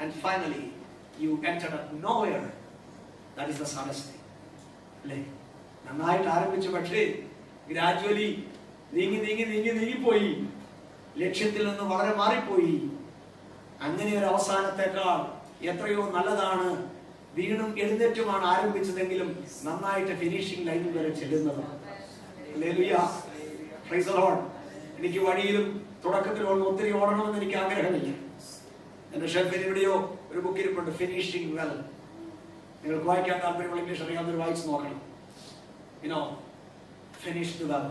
And finally, you entered at nowhere. That is the saddest thing. അല്ലേ? നന്നായിട്ട് ആരംഭിച്ചു പക്ഷേ gradually നീങ്ങി നീങ്ങി നീങ്ങി നീങ്ങിപ്പോയി. ലക്ഷ്യത്തിൽ നിന്ന് വളരെ മാറിപ്പോയി. അങ്ങനെ ഒരു അവസാനത്തെക്കാൾ എത്രയോ നല്ലതാണ്. വീണും എഴുന്നേറ്റുമാണ് ആരംഭിച്ചതെങ്കിലും നന്നായിട്ട് ഫിനിഷിംഗ് ലൈനിൽ വരെ ചെല്ലുന്നത്. എനിക്ക് വഴിയിലും തുടക്കത്തിൽ ഒത്തിരി ഓടണമെന്ന് എനിക്ക് ആഗ്രഹമില്ല. എന്റെ ഷെഫിന് എവിടെയോ ഒരു ബുക്കിരിപ്പുണ്ട് ഫിനിഷിംഗ് വെൽ നിങ്ങൾക്ക് വായിക്കാൻ താല്പര്യമുള്ള ഇംഗ്ലീഷ് അറിയാവുന്നവർ വായിച്ച് നോക്കണം. You know finished well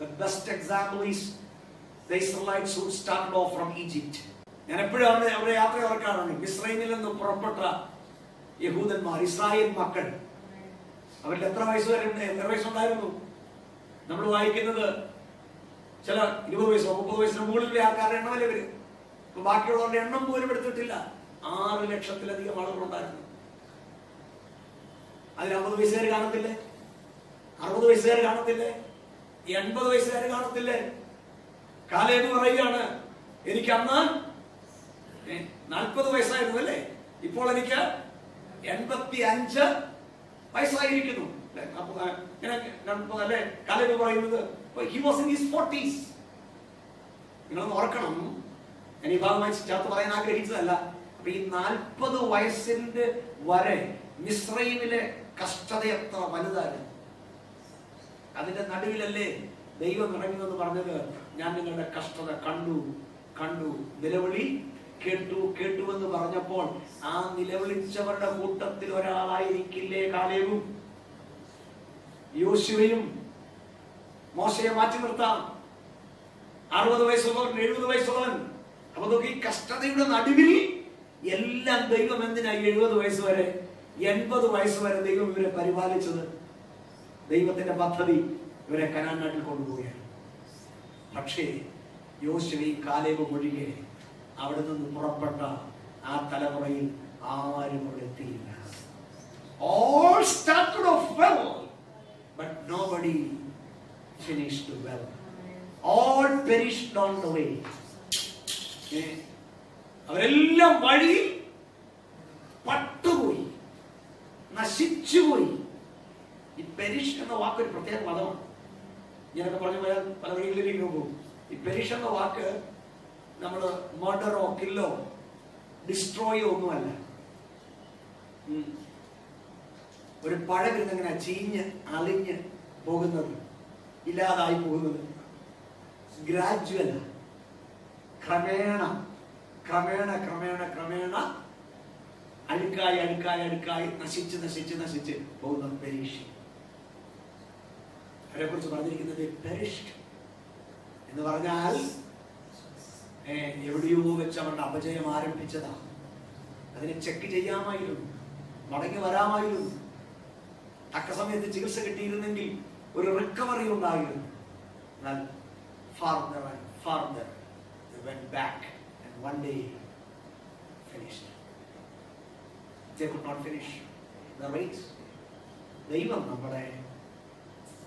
the best example is the Israelites who started off from Egypt ഞാൻ എപ്പോഴും അവരുടെ അവരുടെ യാത്ര ഓർക്കാറുണ്ട് ഇസ്രായേലിൽ നിന്ന് പുറപ്പെട്ട യഹൂദന്മാർ ഇസ്രായേൽ മക്കൾ. അവരുടെ എത്ര വയസ്സ് വരെ? എത്ര വയസ്സുണ്ടായിരുന്നു നമ്മൾ വായിക്കുന്നത് ചില ഇരുപത് വയസ്സോ മുപ്പത് വയസ്സിന് മുകളിലെ ആൾക്കാരുടെ എണ്ണമല്ലേ വരും ബാക്കിയുള്ളവരുടെ എണ്ണം പോലും എടുത്തിട്ടില്ല. ആറ് ലക്ഷത്തിലധികം ആളുകളുണ്ടായിരുന്നു. അതിൽ അമ്പത് വയസ്സുകാർ കാണത്തില്ലേ? അറുപത് വയസ്സുകാർ കാണത്തില്ലേ? എൺപത് വയസ്സുകാർ കാണത്തില്ലേ? കാലേബ് പറയുകയാണ് എനിക്ക് അന്ന് നാൽപ്പത് വയസ്സായിരുന്നു അല്ലേ? ഇപ്പോൾ എനിക്ക് എൺപത്തി അഞ്ച് വയസ്സായിരിക്കുന്നു. അല്ലേ? കാലേബ് പറയുന്നത് ഹി വാസ് ഇൻ ഹിസ് നിങ്ങളൊന്ന് ഓർക്കണം. ഞാൻ ഈ ഭാഗമായി ചേർത്ത് പറയാൻ ആഗ്രഹിച്ചതല്ല. അപ്പൊ ഈ നാൽപ്പത് വയസ്സിന്റെ വരെ മിശ്രൈമിലെ കഷ്ടത എത്ര വലുതായിരുന്നു. അതിന്റെ നടുവിലല്ലേ ദൈവം ഇറങ്ങുമെന്ന് പറഞ്ഞത്? ഞാൻ നിങ്ങളുടെ കഷ്ടത കണ്ടു കണ്ടു. നിലവിളി കേട്ടു കേട്ടു എന്ന് പറഞ്ഞപ്പോൾ ആ നിലവിളിച്ചവരുടെ കൂട്ടത്തിൽ ഒരാളായിരിക്കില്ലേ കാലേവും യോശുവയും മോശയെ മാറ്റി നിർത്താം. അറുപത് വയസ്സുള്ളവൻ എഴുപത് വയസ്സുള്ളവൻ. അപ്പൊ നോക്കി കഷ്ടതയുടെ നടുവിൽ എല്ലാം ദൈവം എന്തിനായി എഴുപത് വയസ്സ് വരെ എൺപത് വയസ്സ് വരെ ദൈവം ഇവരെ പരിപാലിച്ചത്. ദൈവത്തിന്റെ പദ്ധതി ഇവരെ കനാൻ നാട്ടിൽ കൊണ്ടുപോവുകയാണ്. പക്ഷേ യോശുവി കാലേവ് ഒഴികെ അവിടെ നിന്ന് പുറപ്പെട്ട ആ തലമുറയിൽ ആരും അവിടെ എത്തിയില്ല. അവരെല്ലാം വഴി പട്ടുപോയി. നശിച്ചുപോയി. ഈ പെരിഷ് എന്ന വാക്കൊരു പ്രത്യേക പദമാണ് ഞാനൊക്കെ പറഞ്ഞു പോയാൽ പല വഴികളിലേക്ക് പോകും. ഈ പെരിഷ് എന്ന വാക്ക് നമ്മൾ മർഡറോ കില്ലോ ഡിസ്ട്രോയോ ഒന്നുമല്ല. ഒരു പഴം എങ്ങനെ ചീഞ്ഞ് അലിഞ്ഞ് പോകുന്നത് ഇല്ലാതായി പോകുന്നത് ഗ്രാജുവൽ ക്രമേണ ക്രമേണ ക്രമേണ ക്രമേണ അഴുക്കായി അഴുക്കായി അഴുക്കായി നശിച്ച് നശിച്ച് നശിച്ച് പോകുന്ന പെരീഷ് അവരെ കുറിച്ച് പറഞ്ഞിരിക്കുന്നത് എന്ന് പറഞ്ഞാൽ എവിടെയോ വെച്ച് അവരുടെ അപജയം ആരംഭിച്ചതാ. അതിനെ ചെക്ക് ചെയ്യാമായിരുന്നു. മടങ്ങി വരാമായിരുന്നു. തക്ക സമയത്ത് ചികിത്സ കിട്ടിയിരുന്നെങ്കിൽ ഒരു റിക്കവറി ഉണ്ടായിരുന്നു. എന്നാൽ farther and farther went back one day finished. They could not finish the race. ദൈവം നമ്മുടെ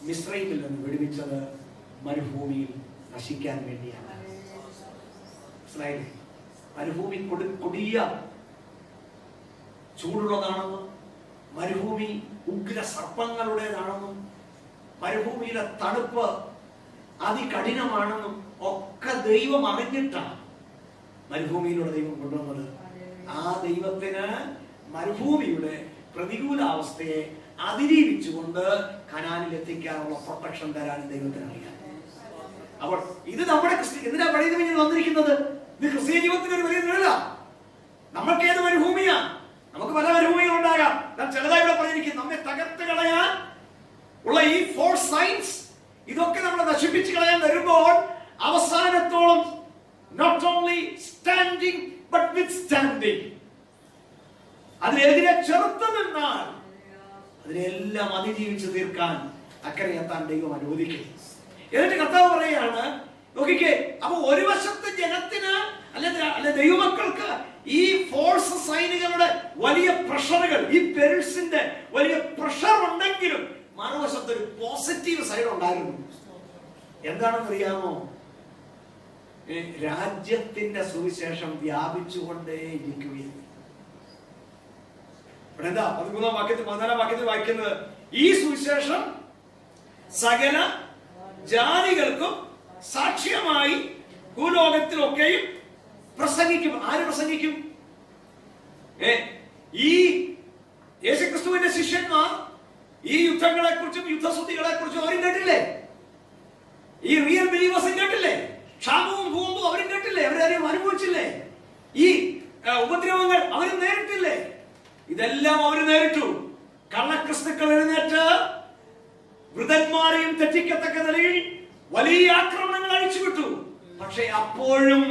മിശ്രയിൽ നിന്ന് വിടുവിച്ചത് മരുഭൂമിയിൽ നശിക്കാൻ വേണ്ടിയാണ്. മനസ്സിലായില്ലേ മരുഭൂമി കൊടു കൊടിയ ചൂടുള്ളതാണെന്നും മരുഭൂമി ഉഗ്ര സർപ്പങ്ങളുടേതാണെന്നും മരുഭൂമിയിലെ തണുപ്പ് അതികഠിനമാണെന്നും ഒക്കെ ദൈവം അറിഞ്ഞിട്ടാണ് മരുഭൂമിയിലൂടെ ദൈവം കൊണ്ടുവന്നത്. ആ ദൈവത്തിന് മരുഭൂമിയുടെ പ്രതികൂലാവസ്ഥയെ അതിജീവിച്ചുകൊണ്ട് കനാനിൽ എത്തിക്കാനുള്ള പ്രൊട്ടക്ഷൻ തരാൻ ദൈവത്തിന് അറിയാം. അപ്പോൾ ഇത് നമ്മുടെ എന്തിനാ പഴയ നിയമത്തിൽ വന്നിരിക്കുന്നത്? ഇത് ക്രിസ്തീയ ജീവിതത്തിന് ഒരു വലിയ നിഴല. നമ്മൾക്ക് ഏത് മരുഭൂമിയാ? നമുക്ക് പല മരുഭൂമികൾ ഉണ്ടാകാം. ഞാൻ ചിലതായി ഇവിടെ പറഞ്ഞിരിക്കും നമ്മെ തകർത്ത് കളയാൻ ഉള്ള ഈ ഫോർ സയൻസ് ഇതൊക്കെ നമ്മൾ നശിപ്പിച്ച് കളയാൻ വരുമ്പോൾ അവസാനത്തോളം not only standing but withstanding അതിനെതിരെ ചെറുത്ത് നിന്നാൽ അതിനെല്ലാം അതിജീവിച്ച് തീർക്കാൻ അക്കരെ എത്താൻ ദൈവം അനുവദിക്കും എന്നിട്ട് കർത്താവ് പറയാണ് നോക്കിക്കേ അപ്പൊ ഒരു വശത്ത് ജനത്തിന് അല്ലെങ്കിൽ അല്ലെ ദൈവമക്കൾക്ക് ഈ ഫോഴ്സ് സൈനികരുടെ വലിയ പ്രഷറുകൾ ഈ പെരിൾസിന്റെ വലിയ പ്രഷർ ഉണ്ടെങ്കിലും മറുവശത്ത് ഒരു പോസിറ്റീവ് സൈഡ് ഉണ്ടായിരുന്നു. എന്താണെന്നറിയാമോ? രാജ്യത്തിന്റെ സുവിശേഷം വ്യാപിച്ചുകൊണ്ടേ ഇരിക്കുകയും ഇവിടെ എന്താ? പതിമൂന്നാം വാക്യത്തിൽ പതിനാലാം വാക്യത്തിൽ വായിക്കുന്നത് ഈ സുവിശേഷം സകല ജാതികൾക്കും സാക്ഷ്യമായി ഭൂലോകത്തിലൊക്കെയും പ്രസംഗിക്കും. ആര് പ്രസംഗിക്കും? ഏ ഈ യേശുക്രിസ്തുവിന്റെ ശിഷ്യന്മാർ ഈ യുദ്ധങ്ങളെ കുറിച്ചും യുദ്ധസുദ്ധികളെ കുറിച്ചും അവരും കേട്ടില്ലേ? ഈ റിയൽ ബിലീവേഴ്സും കേട്ടില്ലേ? ക്ഷാമവും ഭൂമ്പും അവരും കേട്ടില്ലേ? അവരാരെയും അനുഭവിച്ചില്ലേ? ഈ ഉപദ്രവങ്ങൾ അവരും നേരിട്ടില്ലേ? ഇതെല്ലാം അവർ നേരിട്ടു. കള്ളക്രിസ്തുക്കൾ എഴുന്നേറ്റ് വൃതന്മാരെയും തെറ്റിക്കത്തക്ക നിലയിൽ വലിയ ആക്രമണങ്ങൾ അഴിച്ചുവിട്ടു. പക്ഷെ അപ്പോഴും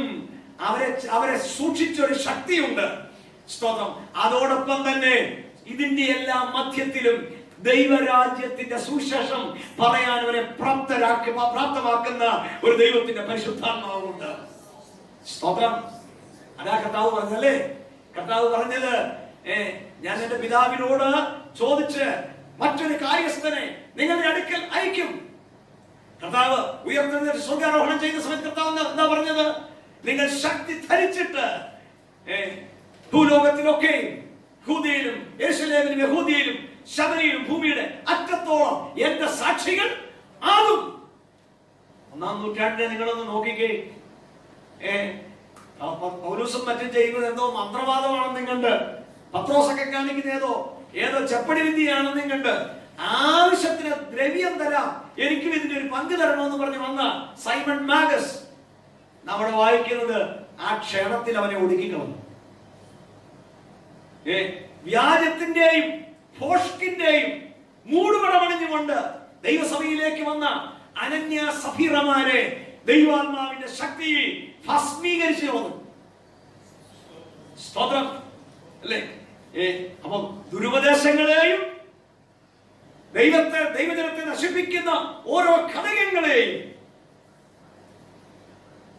അവരെ അവരെ സൂക്ഷിച്ചൊരു ശക്തിയുണ്ട്. സ്തോത്രം. അതോടൊപ്പം തന്നെ ഇതിന്റെ എല്ലാ മധ്യത്തിലും ദൈവരാജ്യത്തിന്റെ സുശേഷം പറയാൻ അവരെ പ്രാപ്തരാക്കി പ്രാപ്തമാക്കുന്ന ഒരു ദൈവത്തിന്റെ പരിശുദ്ധാത്മാവുണ്ട് സ്തോത്രം. അതാ കർത്താവ് പറഞ്ഞല്ലേ കർത്താവ് പറഞ്ഞത് ഏ ഞാൻ എന്റെ പിതാവിനോട് ചോദിച്ച് മറ്റൊരു കാര്യസ്ഥനെ നിങ്ങളുടെ അടുക്കൽ അയക്കും കർത്താവ് ഉയർന്ന സ്വർഗാരോഹണം ചെയ്ത സമയത്ത് കർത്താവ് എന്താ- പറഞ്ഞത്? നിങ്ങൾ ശക്തി ധരിച്ചിട്ട് ഭൂലോകത്തിലൊക്കെ ഹൂദിയിലും യെരുശലേമിലും യഹൂദിയിലും ശബരിയിലും ഭൂമിയുടെ അറ്റത്തോളം എന്റെ സാക്ഷികൾ ആകും. ഒന്നാം നൂറ്റാണ്ടിനെ നിങ്ങളൊന്ന് നോക്കിക്കേ. ഏ പൗരൂസം മറ്റും ചെയ്യുന്നത് എന്തോ മന്ത്രവാദമാണെന്ന് കണ്ട് പത്രോസൊക്കെ കാണിക്കുന്ന ഏതോ ഏതോ ചെപ്പടി വിദ്യയാണെന്നും കണ്ട് ആവശ്യത്തിന് ദ്രവ്യം തരാം. എനിക്കും ഇതിന്റെ ഒരു പങ്ക് തരണമെന്ന് പറഞ്ഞ് വന്ന സൈമൺ മാഗസ് നമ്മൾ വായിക്കുന്നത് ആ ക്ഷണത്തിൽ അവനെ ഒടുക്കിക്കളഞ്ഞു ഏ വ്യാജത്തിന്റെയും ഫോഷ്കിന്റെയും മൂടുപടമണിഞ്ഞുകൊണ്ട് ദൈവസഭയിലേക്ക് വന്ന അനന്യ സഫീറമാരെ ദൈവാത്മാവിന്റെ ശക്തിയിൽ ഭസ്മീകരിച്ചു വന്നു സ്തോത്രം. അല്ലേ? ഏ അപ്പം ദുരുപദേശങ്ങളെയും ദൈവത്തെ ദൈവജനത്തെ നശിപ്പിക്കുന്ന ഓരോ ഘടകങ്ങളെയും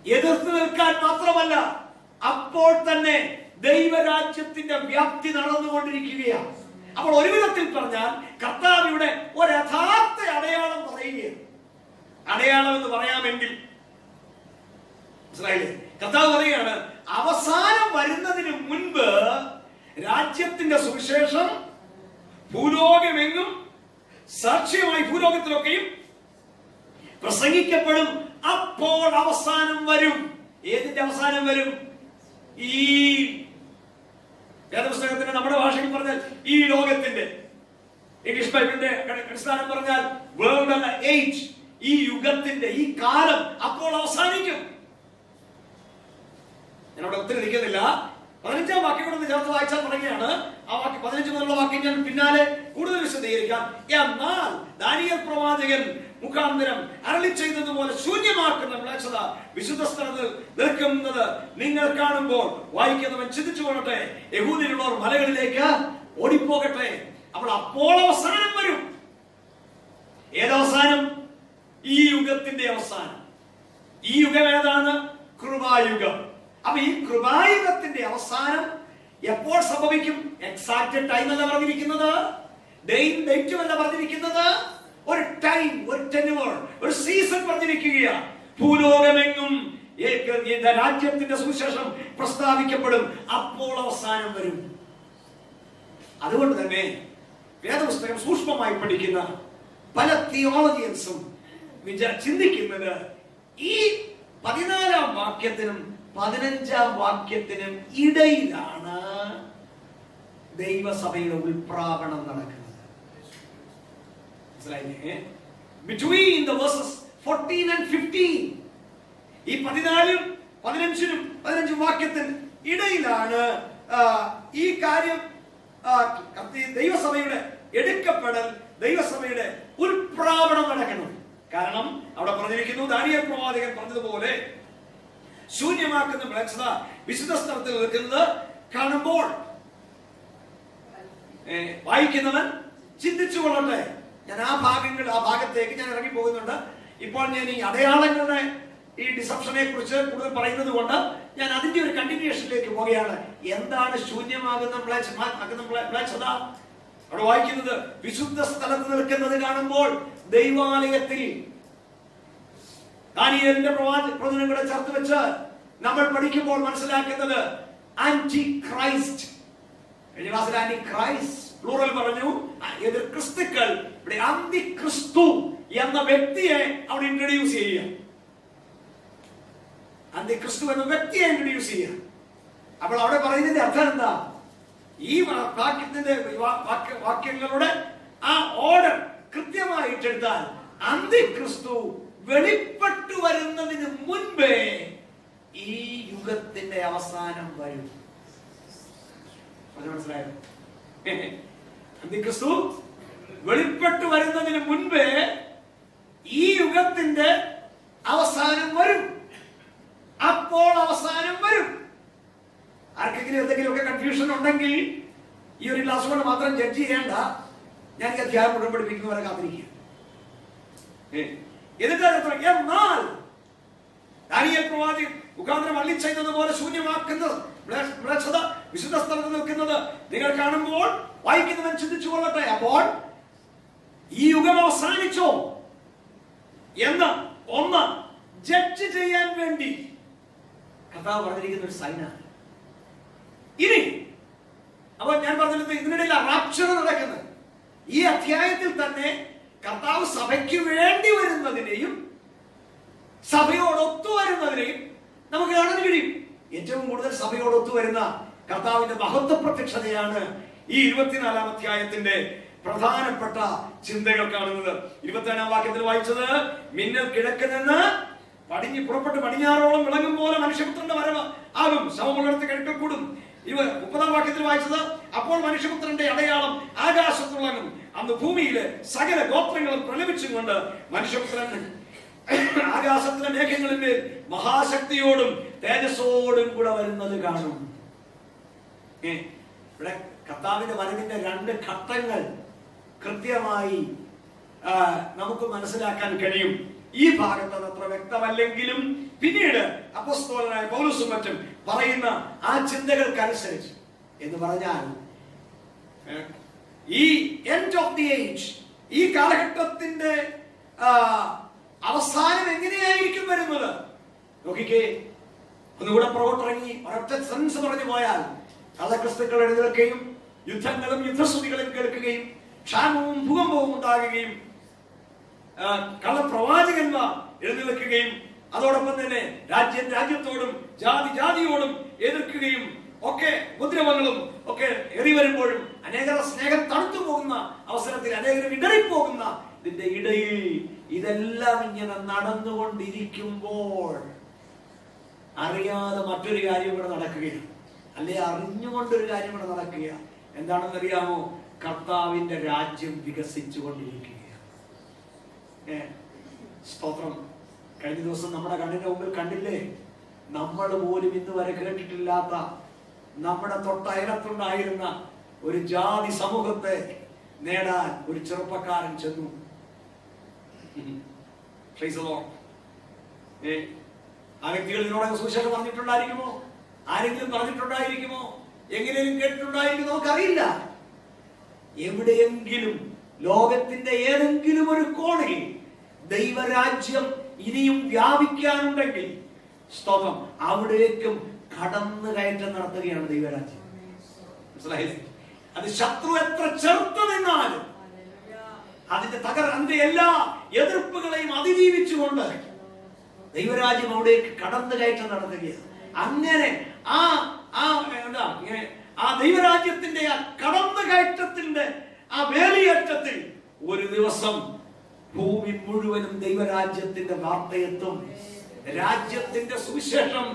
എതിർത്ത് നിൽക്കാൻ മാത്രമല്ല അപ്പോൾ തന്നെ ദൈവരാജ്യത്തിന്റെ വ്യാപ്തി നടന്നുകൊണ്ടിരിക്കുകയാണ്. അപ്പോൾ ഒരു വിധത്തിൽ പറഞ്ഞാൽ കർത്താവ് ഇവിടെ ഒരു യഥാർത്ഥ അടയാളം പറയുകയാണ്. അടയാളം എന്ന് പറയാമെങ്കിൽ കർത്താവ് പറയുകയാണ് അവസാനം വരുന്നതിന് മുൻപ് രാജ്യത്തിന്റെ സുവിശേഷം ഭൂലോകമെങ്ങും സാക്ഷ്യമായി ഭൂലോകത്തിലൊക്കെയും പ്രസംഗിക്കപ്പെടും. അപ്പോൾ അവസാനം വരും. ഏതിന്റെ അവസാനം വരും? ഈ വേദപുസ്തകത്തിന്റെ നമ്മുടെ ഭാഷയിൽ പറഞ്ഞാൽ ഈ ലോകത്തിന്റെ. ഇംഗ്ലീഷ് ബൈബിളിന്റെ അടിസ്ഥാനം പറഞ്ഞാൽ വേൾഡ് അല്ല ഏജ് ഈ യുഗത്തിന്റെ ഈ കാലം അപ്പോൾ അവസാനിക്കും. ഞാനവിടെ ഒത്തിരി നിൽക്കുന്നില്ല. പതിനഞ്ചാം വാക്യം കൂടെ ചേർത്ത് വായിച്ചാൽ തുടങ്ങിയാണ്. ആ വാക്യം പതിനഞ്ച് മുതലുള്ള വാക്യം ഞാൻ പിന്നാലെ കൂടുതൽ വിശദീകരിക്കാം. എന്നാൽ ദാനിയൽ പ്രവാചകൻ മുഖാന്തരം അരളി ചെയ്തതുപോലെ ശൂന്യമാക്കുന്ന മ്ലേച്ഛത വിശുദ്ധ സ്ഥലത്ത് നിൽക്കുന്നത് നിങ്ങൾ കാണുമ്പോൾ വായിക്കുന്നവൻ ചിന്തിച്ചു കൊള്ളട്ടെ. യഹൂദിലുള്ളവർ മലകളിലേക്ക് ഓടിപ്പോകട്ടെ. അപ്പോൾ അപ്പോൾ അവസാനം വരും. ഏതവസാനം? ഈ യുഗത്തിന്റെ അവസാനം. ഈ യുഗം ഏതാണ്? കൃപായുഗം. അപ്പൊ ഈ കൃപായുഗത്തിന്റെ അവസാനം എപ്പോൾ സംഭവിക്കും? എക്സാക്ട് ടൈം അല്ല പറഞ്ഞിരിക്കുന്നത്. ഡേറ്റും അല്ല പറഞ്ഞിരിക്കുന്നത്. ഒരു ടൈം ഒരു ടെനുവർ ഒരു സീസൺ പറഞ്ഞിരിക്കുകയാണ്. ഭൂലോകമെങ്ങും രാജ്യത്തിന്റെ സുവിശേഷം പ്രസ്താവിക്കപ്പെടും. അപ്പോൾ അവസാനം വരും. അതുകൊണ്ട് തന്നെ വേദപുസ്തകം സൂക്ഷ്മമായി പഠിക്കുന്ന പല തിയോളജിയൻസും ചിന്തിക്കുന്നത് ഈ പതിനാലാം വാക്യത്തിനും പതിനഞ്ചാം വാക്യത്തിനും ഇടയിലാണ് ദൈവസഭയുടെ ഉൽപ്രാവണം നടക്കുന്നത്. ആൻഡ് ഫിഫ്റ്റീൻ ഈ പതിനാലും പതിനഞ്ചിനും പതിനഞ്ചും വാക്യത്തിന് ഇടയിലാണ് ഈ കാര്യം ദൈവസഭയുടെ എടുക്കപ്പെടൽ ദൈവസഭയുടെ ഉൽപ്രാവണം നടക്കുന്നത്. കാരണം അവിടെ പറഞ്ഞിരിക്കുന്നു ദാനിയൽ പ്രവാചകൻ പറഞ്ഞതുപോലെ ശൂന്യമാക്കുന്ന മ്ലേച്ഛത വിശുദ്ധ സ്ഥലത്തിൽ നിൽക്കുന്നത് കാണുമ്പോൾ വായിക്കുന്നവൻ ചിന്തിച്ചു കൊള്ളട്ടെ. ഞാൻ ആ ഭാഗങ്ങൾ ആ ഭാഗത്തേക്ക് ഞാൻ ഇറങ്ങി പോകുന്നുണ്ട്. ഇപ്പോൾ ഞാൻ ഈ അടയാളങ്ങളുടെ ഈ ഡിസപ്ഷനെ കുറിച്ച് കൂടുതൽ പറയുന്നത് കൊണ്ട് ഞാൻ അതിന്റെ ഒരു കണ്ടിന്യൂഷനിലേക്ക് പോവുകയാണ്. എന്താണ് ശൂന്യമാകുന്ന മ്ലേച്ഛത അവിടെ വായിക്കുന്നത് വിശുദ്ധ സ്ഥലത്ത് നിൽക്കുന്നത് കാണുമ്പോൾ ദൈവാലയത്തിൽ ദാനിയേലിന്റെ പ്രവചനങ്ങളെ ചേർത്ത് വെച്ച് നമ്മൾ പഠിക്കുമ്പോൾ മനസ്സിലാക്കുന്നത് ആന്റി ക്രൈസ്റ്റ് കഴിഞ്ഞ ക്ലാസ്സിൽ ആന്റി ക്രൈസ്റ്റ് പ്ലൂറൽ പറഞ്ഞു എതിർ ക്രിസ്തുക്കൾ ഇവിടെ അന്തി ക്രിസ്തു എന്ന വ്യക്തിയെ അവിടെ ഇൻട്രൊഡ്യൂസ് ചെയ്യുക. അന്തി ക്രിസ്തു എന്ന വ്യക്തിയെ ഇൻട്രൊഡ്യൂസ് ചെയ്യുക. അപ്പോൾ അവിടെ പറയുന്നതിന്റെ അർത്ഥം എന്താ? ഈ വാക്യത്തിന്റെ വാക്യങ്ങളുടെ ആ ഓർഡർ കൃത്യമായിട്ടെടുത്താൽ അന്തിക്രിസ്തു വെളിപ്പെട്ടു വരുന്നതിന് മുൻപേ ഈ യുഗത്തിന്റെ അവസാനം വരും. മനസ്സിലായോ? വെളിപ്പെട്ടു വരുന്നതിന് മുൻപേ ഈ യുഗത്തിന്റെ അവസാനം വരും. അപ്പോൾ അവസാനം വരും. ആർക്കെങ്കിലും എന്തെങ്കിലുമൊക്കെ കൺഫ്യൂഷൻ ഉണ്ടെങ്കിൽ ഈ ഒരു ക്ലാസ് കൊണ്ട് മാത്രം ജഡ്ജ് ചെയ്യേണ്ട. ഞാൻ അധ്യായം മുഴുവൻ പഠിപ്പിക്കുന്നവരെ കാത്തിരിക്കുക. അതിനകത്ത് എന്നാൽ ദാനിയൽ പ്രവാചകൻ മുഖാന്തരം വള്ളി ചെയ്യുന്നത് പോലെ ശൂന്യമാക്കുന്നത് മ്ലേച്ഛ- മ്ലേച്ഛത വിശുദ്ധ സ്ഥലത്ത് നിൽക്കുന്നത് നിങ്ങൾ കാണുമ്പോൾ വായിക്കുന്നവൻ ചിന്തിച്ചു കൊള്ളട്ടെ. അപ്പോൾ ഈ യുഗം അവസാനിച്ചോ എന്ന് ഒന്ന് ജഡ്ജ് ചെയ്യാൻ വേണ്ടി കർത്താവ് പറഞ്ഞിരിക്കുന്ന ഒരു സൈനാണ് ഇനി അപ്പൊ ഞാൻ പറഞ്ഞത് ഇതിനിടയിൽ റാപ്ചർ നടക്കുന്നത്. ഈ അധ്യായത്തിൽ തന്നെ കർത്താവ് സഭയ്ക്ക് വേണ്ടി വരുന്നതിനെയും സഭയോടൊത്തു വരുന്നതിനെയും നമുക്ക് കാണാൻ കഴിയും. ഏറ്റവും കൂടുതൽ സഭയോടൊത്തു വരുന്ന കർത്താവിന്റെ മഹത്വ പ്രത്യക്ഷതയാണ് ഈ ഇരുപത്തിനാലാം അധ്യായത്തിന്റെ പ്രധാനപ്പെട്ട ചിന്തകൾ കാണുന്നത്. ഇരുപത്തിനാലാം വാക്യത്തിൽ വായിച്ചത് മിന്നൽ കിഴക്ക് നിന്ന് പടിഞ്ഞ് പുറപ്പെട്ട് പടിഞ്ഞാറോളം വിളങ്ങും പോലെ മനുഷ്യപുത്രന്റെ വരവ് ആകും. ശവമുള്ളിടത്ത് കിഴക്കൽ കൂടും. ഇവ മുപ്പതാം വാക്യത്തിൽ വായിച്ചത് അപ്പോൾ മനുഷ്യപുത്രന്റെ അടയാളം ആകാശത്തുളങ്ങും അന്ന് ഭൂമിയിലെ സകല ഗോത്രങ്ങളും പ്രലപിച്ചും കൊണ്ട് മനുഷ്യപുത്രൻ ആകാശത്തിലെ മേഘങ്ങളിന്മേൽ മഹാശക്തിയോടും തേജസ്സോടും കൂടെ വരുന്നത് കാണും. ഇവിടെ കർത്താവിന്റെ വരവിന്റെ രണ്ട് ഘട്ടങ്ങൾ കൃത്യമായി നമുക്ക് മനസ്സിലാക്കാൻ കഴിയും. ഈ ഭാഗത്ത് അത് അത്ര വ്യക്തമല്ലെങ്കിലും പിന്നീട് അപസ്തോലനായ പൗലസും മറ്റും പറയുന്ന ആ ചിന്തകൾക്കനുസരിച്ച് എന്ന് പറഞ്ഞാൽ ഈ എൻഡ് ഓഫ് ദി ഏജ് ഈ കാലഘട്ടത്തിന്റെ അവസാനം എങ്ങനെയായിരിക്കും വരുന്നത്? നോക്കിക്കേ ഒന്നുകൂടെ പുറകോട്ടിറങ്ങി ഒരൊറ്റ സെൻസ് പറഞ്ഞു പോയാൽ കള്ളക്രിസ്തുക്കൾ എഴുന്നേൽക്കുകയും യുദ്ധങ്ങളും യുദ്ധശ്രുതികളും കേൾക്കുകയും ക്ഷാമവും ഭൂകമ്പവും ഉണ്ടാകുകയും കള്ളപ്രവാചകന്മാർ എഴുന്നേൽക്കുകയും അതോടൊപ്പം തന്നെ രാജ്യം രാജ്യത്തോടും ജാതി ജാതിയോടും എതിർക്കുകയും ഒക്കെ ഉപദ്രവങ്ങളും ഒക്കെ ഏറി വരുമ്പോഴും അനേകരുടെ സ്നേഹം തണുത്തു പോകുന്ന അവസരത്തിൽ അനേകരും ഇടറിപ്പോകുന്ന ഇതിന്റെ ഇടയിൽ ഇതെല്ലാം ഇങ്ങനെ നടന്നുകൊണ്ടിരിക്കുമ്പോൾ അറിയാതെ മറ്റൊരു കാര്യം ഇവിടെ നടക്കുകയാണ്. അല്ലെ? അറിഞ്ഞുകൊണ്ടൊരു കാര്യം ഇവിടെ നടക്കുകയാണ്. എന്താണെന്ന് അറിയാമോ കർത്താവിന്റെ രാജ്യം വികസിച്ചു കൊണ്ടിരിക്കുകയാണ് സ്തോത്രം. കഴിഞ്ഞ ദിവസം നമ്മുടെ കണ്ണിന്റെ മുമ്പിൽ കണ്ടില്ലേ? നമ്മൾ പോലും ഇന്ന് വരെ കേട്ടിട്ടില്ലാത്ത നമ്മുടെ തൊട്ടയലത്തുണ്ടായിരുന്ന ഒരു ജാതി സമൂഹത്തെ നേടാൻ ഒരു ചെറുപ്പക്കാരൻ ചെന്നു. ആ വ്യക്തികൾ ഇതിനോട് സുവിശേഷം പറഞ്ഞിട്ടുണ്ടായിരിക്കുമോ? ആരെങ്കിലും പറഞ്ഞിട്ടുണ്ടായിരിക്കുമോ? എങ്ങനെയും കേട്ടിട്ടുണ്ടായിരിക്കും നമുക്കറിയില്ല. എവിടെയെങ്കിലും ലോകത്തിന്റെ ഏതെങ്കിലും ഒരു കോണിൽ ദൈവരാജ്യം ഇനിയും വ്യാപിക്കാനുണ്ടെങ്കിൽ സ്തോത്രം. അവിടേക്കും കടന്നു കയറ്റം നടത്തുകയാണ് ദൈവരാജ്യം. അത് ശത്രു എത്ര ചെറുത്ത് നിന്നാലും അതിന്റെ തകർ അതിന്റെ എല്ലാ എതിർപ്പുകളെയും അതിജീവിച്ചുകൊണ്ട് ദൈവരാജ്യം അവിടേക്ക് കടന്നു കയറ്റം നടത്തുകയാണ്. അങ്ങനെ ആ ആ എന്താ ഇങ്ങനെ ആ ദൈവരാജ്യത്തിന്റെ ആ കടന്നു കയറ്റത്തിന്റെ ആ വേലിയേറ്റത്തിൽ ഒരു ദിവസം ഭൂമി മുഴുവനും ദൈവരാജ്യത്തിന്റെ വാർത്തയെത്തും. രാജ്യത്തിന്റെ സുവിശേഷം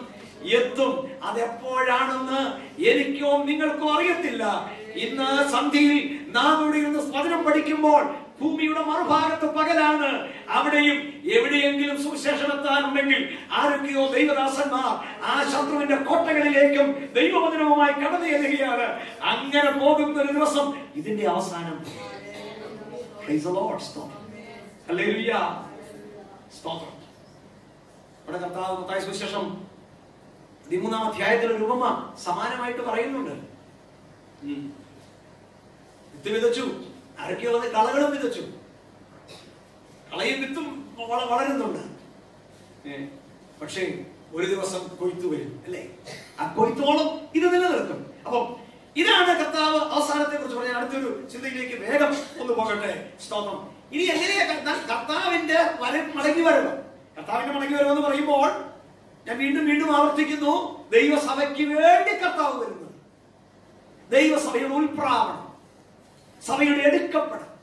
എത്തും. അതെപ്പോഴാണെന്ന് എനിക്കോ നിങ്ങൾക്കോ അറിയത്തില്ല. ഇന്ന് സന്ധ്യയിൽ നാം ഇവിടെ ഇരുന്ന് വചനം പഠിക്കുമ്പോൾ ഭൂമിയുടെ മറുഭാഗത്ത് പകലാണ്. അവിടെയും എവിടെയെങ്കിലും സുവിശേഷം എത്താനുണ്ടെങ്കിൽ ആരൊക്കെയോ ദൈവദാസന്മാർ ആ ശത്രുവിന്റെ കോട്ടകളിലേക്കും ദൈവവചനവുമായി കടന്നു ചെല്ലുകയാണ്. അങ്ങനെ പോകുന്ന ഒരു ദിവസം ഇതിന്റെ അവസാനം. സ്തോത്രം. ഇവിടെ കർത്താവ് സുവിശേഷം പതിമൂന്നാം അധ്യായത്തിൽ ഒരു ഉപമ സമാനമായിട്ട് പറയുന്നുണ്ട്. വിത്ത് വിതച്ചു. ആരൊക്കെയോ അത് കളകളും വിതച്ചു. കളയും വിത്തും വളരുന്നുണ്ട്. പക്ഷേ ഒരു ദിവസം കൊയ്ത്തു വരും അല്ലേ? ആ കൊയ്ത്തോളം ഇത് നിലനിൽക്കും. അപ്പം ഇതാണ് കർത്താവ് അവസാനത്തെ കുറിച്ച് പറഞ്ഞ അടുത്തൊരു ചിന്തയിലേക്ക് വേഗം ഒന്ന് പോകട്ടെ. സ്തോത്രം. ഇനി എങ്ങനെയാ കർത്താ- കർത്താവിന്റെ വര മടങ്ങി വരവ്? കർത്താവിന്റെ മടങ്ങി എന്ന് പറയുമ്പോൾ ഞാൻ വീണ്ടും വീണ്ടും ആവർത്തിക്കുന്നു. ദൈവസഭയ്ക്ക് വേണ്ടി കർത്താവ് വരുന്നത് ദൈവസഭയുടെ ഉൾപ്രാവണം. സഭയുടെ എടുക്കപ്പെടൽ.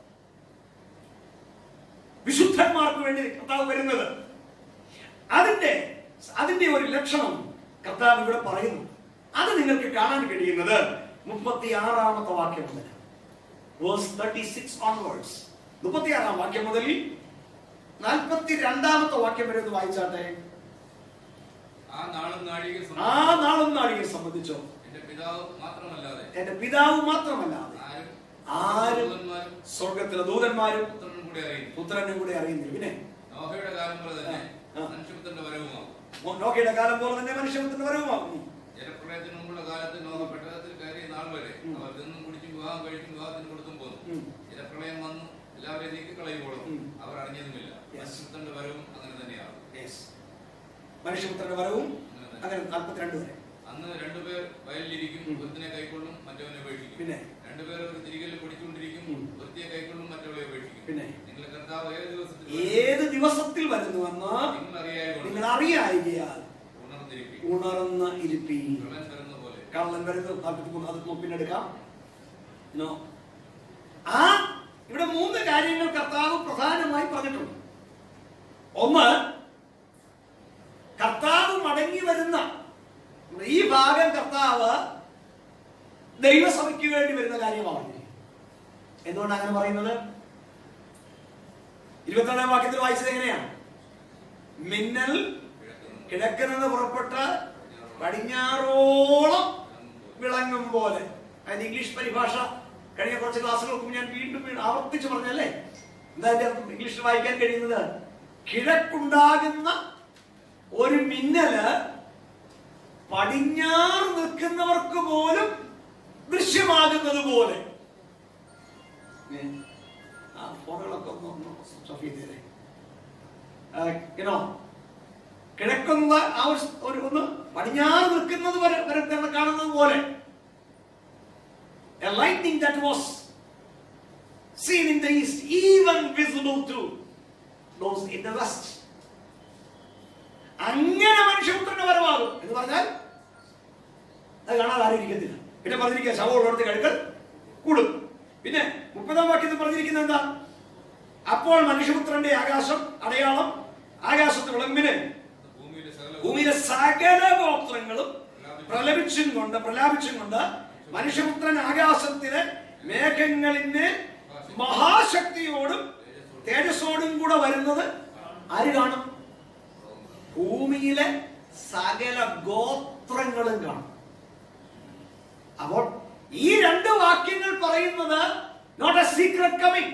വിശുദ്ധന്മാർക്ക് വേണ്ടി കർത്താവ് വരുന്നത്. അതിന്റെ അതിന്റെ ഒരു ലക്ഷണം കർത്താവ് ഇവിടെ പറയുന്നു. അത് നിങ്ങൾക്ക് കാണാൻ കഴിയുന്നത് മുപ്പത്തി ആറാമത്തെ വാക്യം മുതൽ. ഓൺവേർഡ്സ് മുപ്പത്തി ആറാം വാക്യം മുതൽ നാൽപ്പത്തി രണ്ടാമത്തെ വാക്യം വരെ ഒന്ന് വായിച്ചാട്ടെ? ആ നാളും നാഴികയെ സംബന്ധിച്ചോ? എന്റെ പിതാവ് മാത്രമല്ലാതെ ആരും സ്വർഗത്തിലെ ദൂതന്മാരും പുത്രനും കൂടി അറിയുന്നില്ല. പിന്നെ? നോഹയുടെ കാലം പോലെ തന്നെ. മനുഷ്യപുത്രന്റെ വരവുമാകും. നോക്കിയുടെ കാലം പോലെ തന്നെ മനുഷ്യപുത്രന്റെ വരവുമാകുന്നു ജലപ്രളയത്തിന് മുമ്പുള്ള കാലത്ത് നോഹ പെട്ടകത്തിൽ കയറിയ നാൾ വരെ അവർ കുടിച്ചും വിവാഹം കഴിച്ചും വിവാഹത്തിന് കൊടുത്തും പോന്നു. ജലപ്രളയം വന്നു എല്ലാവരെയും നീക്കിക്കളയുമ്പോഴും ഉം. അവർ അറിഞ്ഞതുമില്ല. Yes. മനുഷ്യപുത്രന്റെ വരവും അങ്ങനെ തന്നെയാണ്. മനുഷ്യപുത്രന്റെ വരവും അങ്ങനെ നാൽപ്പത്തിരണ്ട് വരെ. അന്ന് രണ്ടുപേർ വയലിലിരിക്കും. ഒരുത്തിനെ കൈക്കൊള്ളും മറ്റവനെ ഉപേക്ഷിക്കും പിന്നെ? രണ്ടുപേർ ഒരു തിരികെ പിടിച്ചുകൊണ്ടിരിക്കും. ഒരുത്തിയെ കൈക്കൊള്ളും മറ്റവളെ ഉപേക്ഷിക്കും പിന്നെ? നിങ്ങളുടെ കർത്താവ് ഏത് ദിവസത്തിൽ ഏത് ദിവസത്തിൽ വരുന്നുവെന്ന് നിങ്ങൾ നിങ്ങൾ അറിയായികയാൽ ഉണർന്ന ഇരിപ്പീ കള്ളൻ വരുന്നു നാൽപ്പത്തി മൂന്ന് അത് നോ ആ ഇവിടെ മൂന്ന് കാര്യങ്ങൾ കർത്താവ് പ്രധാനമായി പറഞ്ഞിട്ടുണ്ട്. ഒന്ന് കർത്താവ് മടങ്ങി വരുന്ന ഈ ഭാഗം കർത്താവ് ദൈവസഭയ്ക്ക് വേണ്ടി വരുന്ന കാര്യമാണ്. എന്തുകൊണ്ട് അങ്ങനെ പറയുന്നത്? ഇരുപത്തിരണ്ടാം വാക്യത്തിൽ വായിച്ചത് എങ്ങനെയാണ്? മിന്നൽ കിഴക്കുന്നു കിഴക്കിൽ പുറപ്പെട്ട് പടിഞ്ഞാറോളം വിളങ്ങും പോലെ. അതിന് ഇംഗ്ലീഷ് പരിഭാഷ കഴിഞ്ഞ കുറച്ച് ക്ലാസ്സുകൾക്ക് ഞാൻ വീണ്ടും വീണ്ടും ആവർത്തിച്ചു പറഞ്ഞല്ലേ എന്താ ഇംഗ്ലീഷിൽ വായിക്കാൻ കഴിയുന്നത് കിഴക്കുണ്ടാകുന്ന ഒരു മിന്നൽ പടിഞ്ഞാർ നിൽക്കുന്നവർക്ക് പോലും ദൃശ്യമാകുന്നത് പോലെ. ആ ഫോണുകളൊക്കെ ഒന്ന് ഓഫ് ചെയ്തേരെ. കിഴക്കുന്ന ആ ഒരു ഒന്ന് പടിഞ്ഞാറ് നിൽക്കുന്നത് വരെ വരെ കാണുന്നത് പോലെ. A lightning that was seen in the east even visible to those in the west. അങ്ങനെ മനുഷ്യപുത്രന്റെ വരവാകും. എന്ന് പറഞ്ഞാൽ അത് കാണാതെ ആരോഗ്യത്തില്ല പിന്നെ പറഞ്ഞിരിക്കുക ശവമുള്ളിടത്ത് കഴുകൽ കൂടും. പിന്നെ മുപ്പതാം വാക്യത്തിൽ പറഞ്ഞിരിക്കുന്നത് എന്താ? അപ്പോൾ മനുഷ്യപുത്രന്റെ ആകാശം അടയാളം ആകാശത്ത് വിളമ്പിന് ഭൂമിയിലെ സകല ഗോത്രങ്ങളും പ്രലപിച്ചും കൊണ്ട് പ്രലാപിച്ചും കൊണ്ട് മനുഷ്യപുത്രൻ ആകാശത്തിലെ മേഘങ്ങളിന് മഹാശക്തിയോടും തേജസ്സോടും കൂടെ വരുന്നത് ആര് കാണും? ഭൂമിയിലെ സകല ഗോത്രങ്ങളും കാണും. അപ്പോൾ ഈ രണ്ട് വാക്യങ്ങൾ പറയുന്നത് നോട്ട് എ സീക്രട്ട് കമ്മിങ്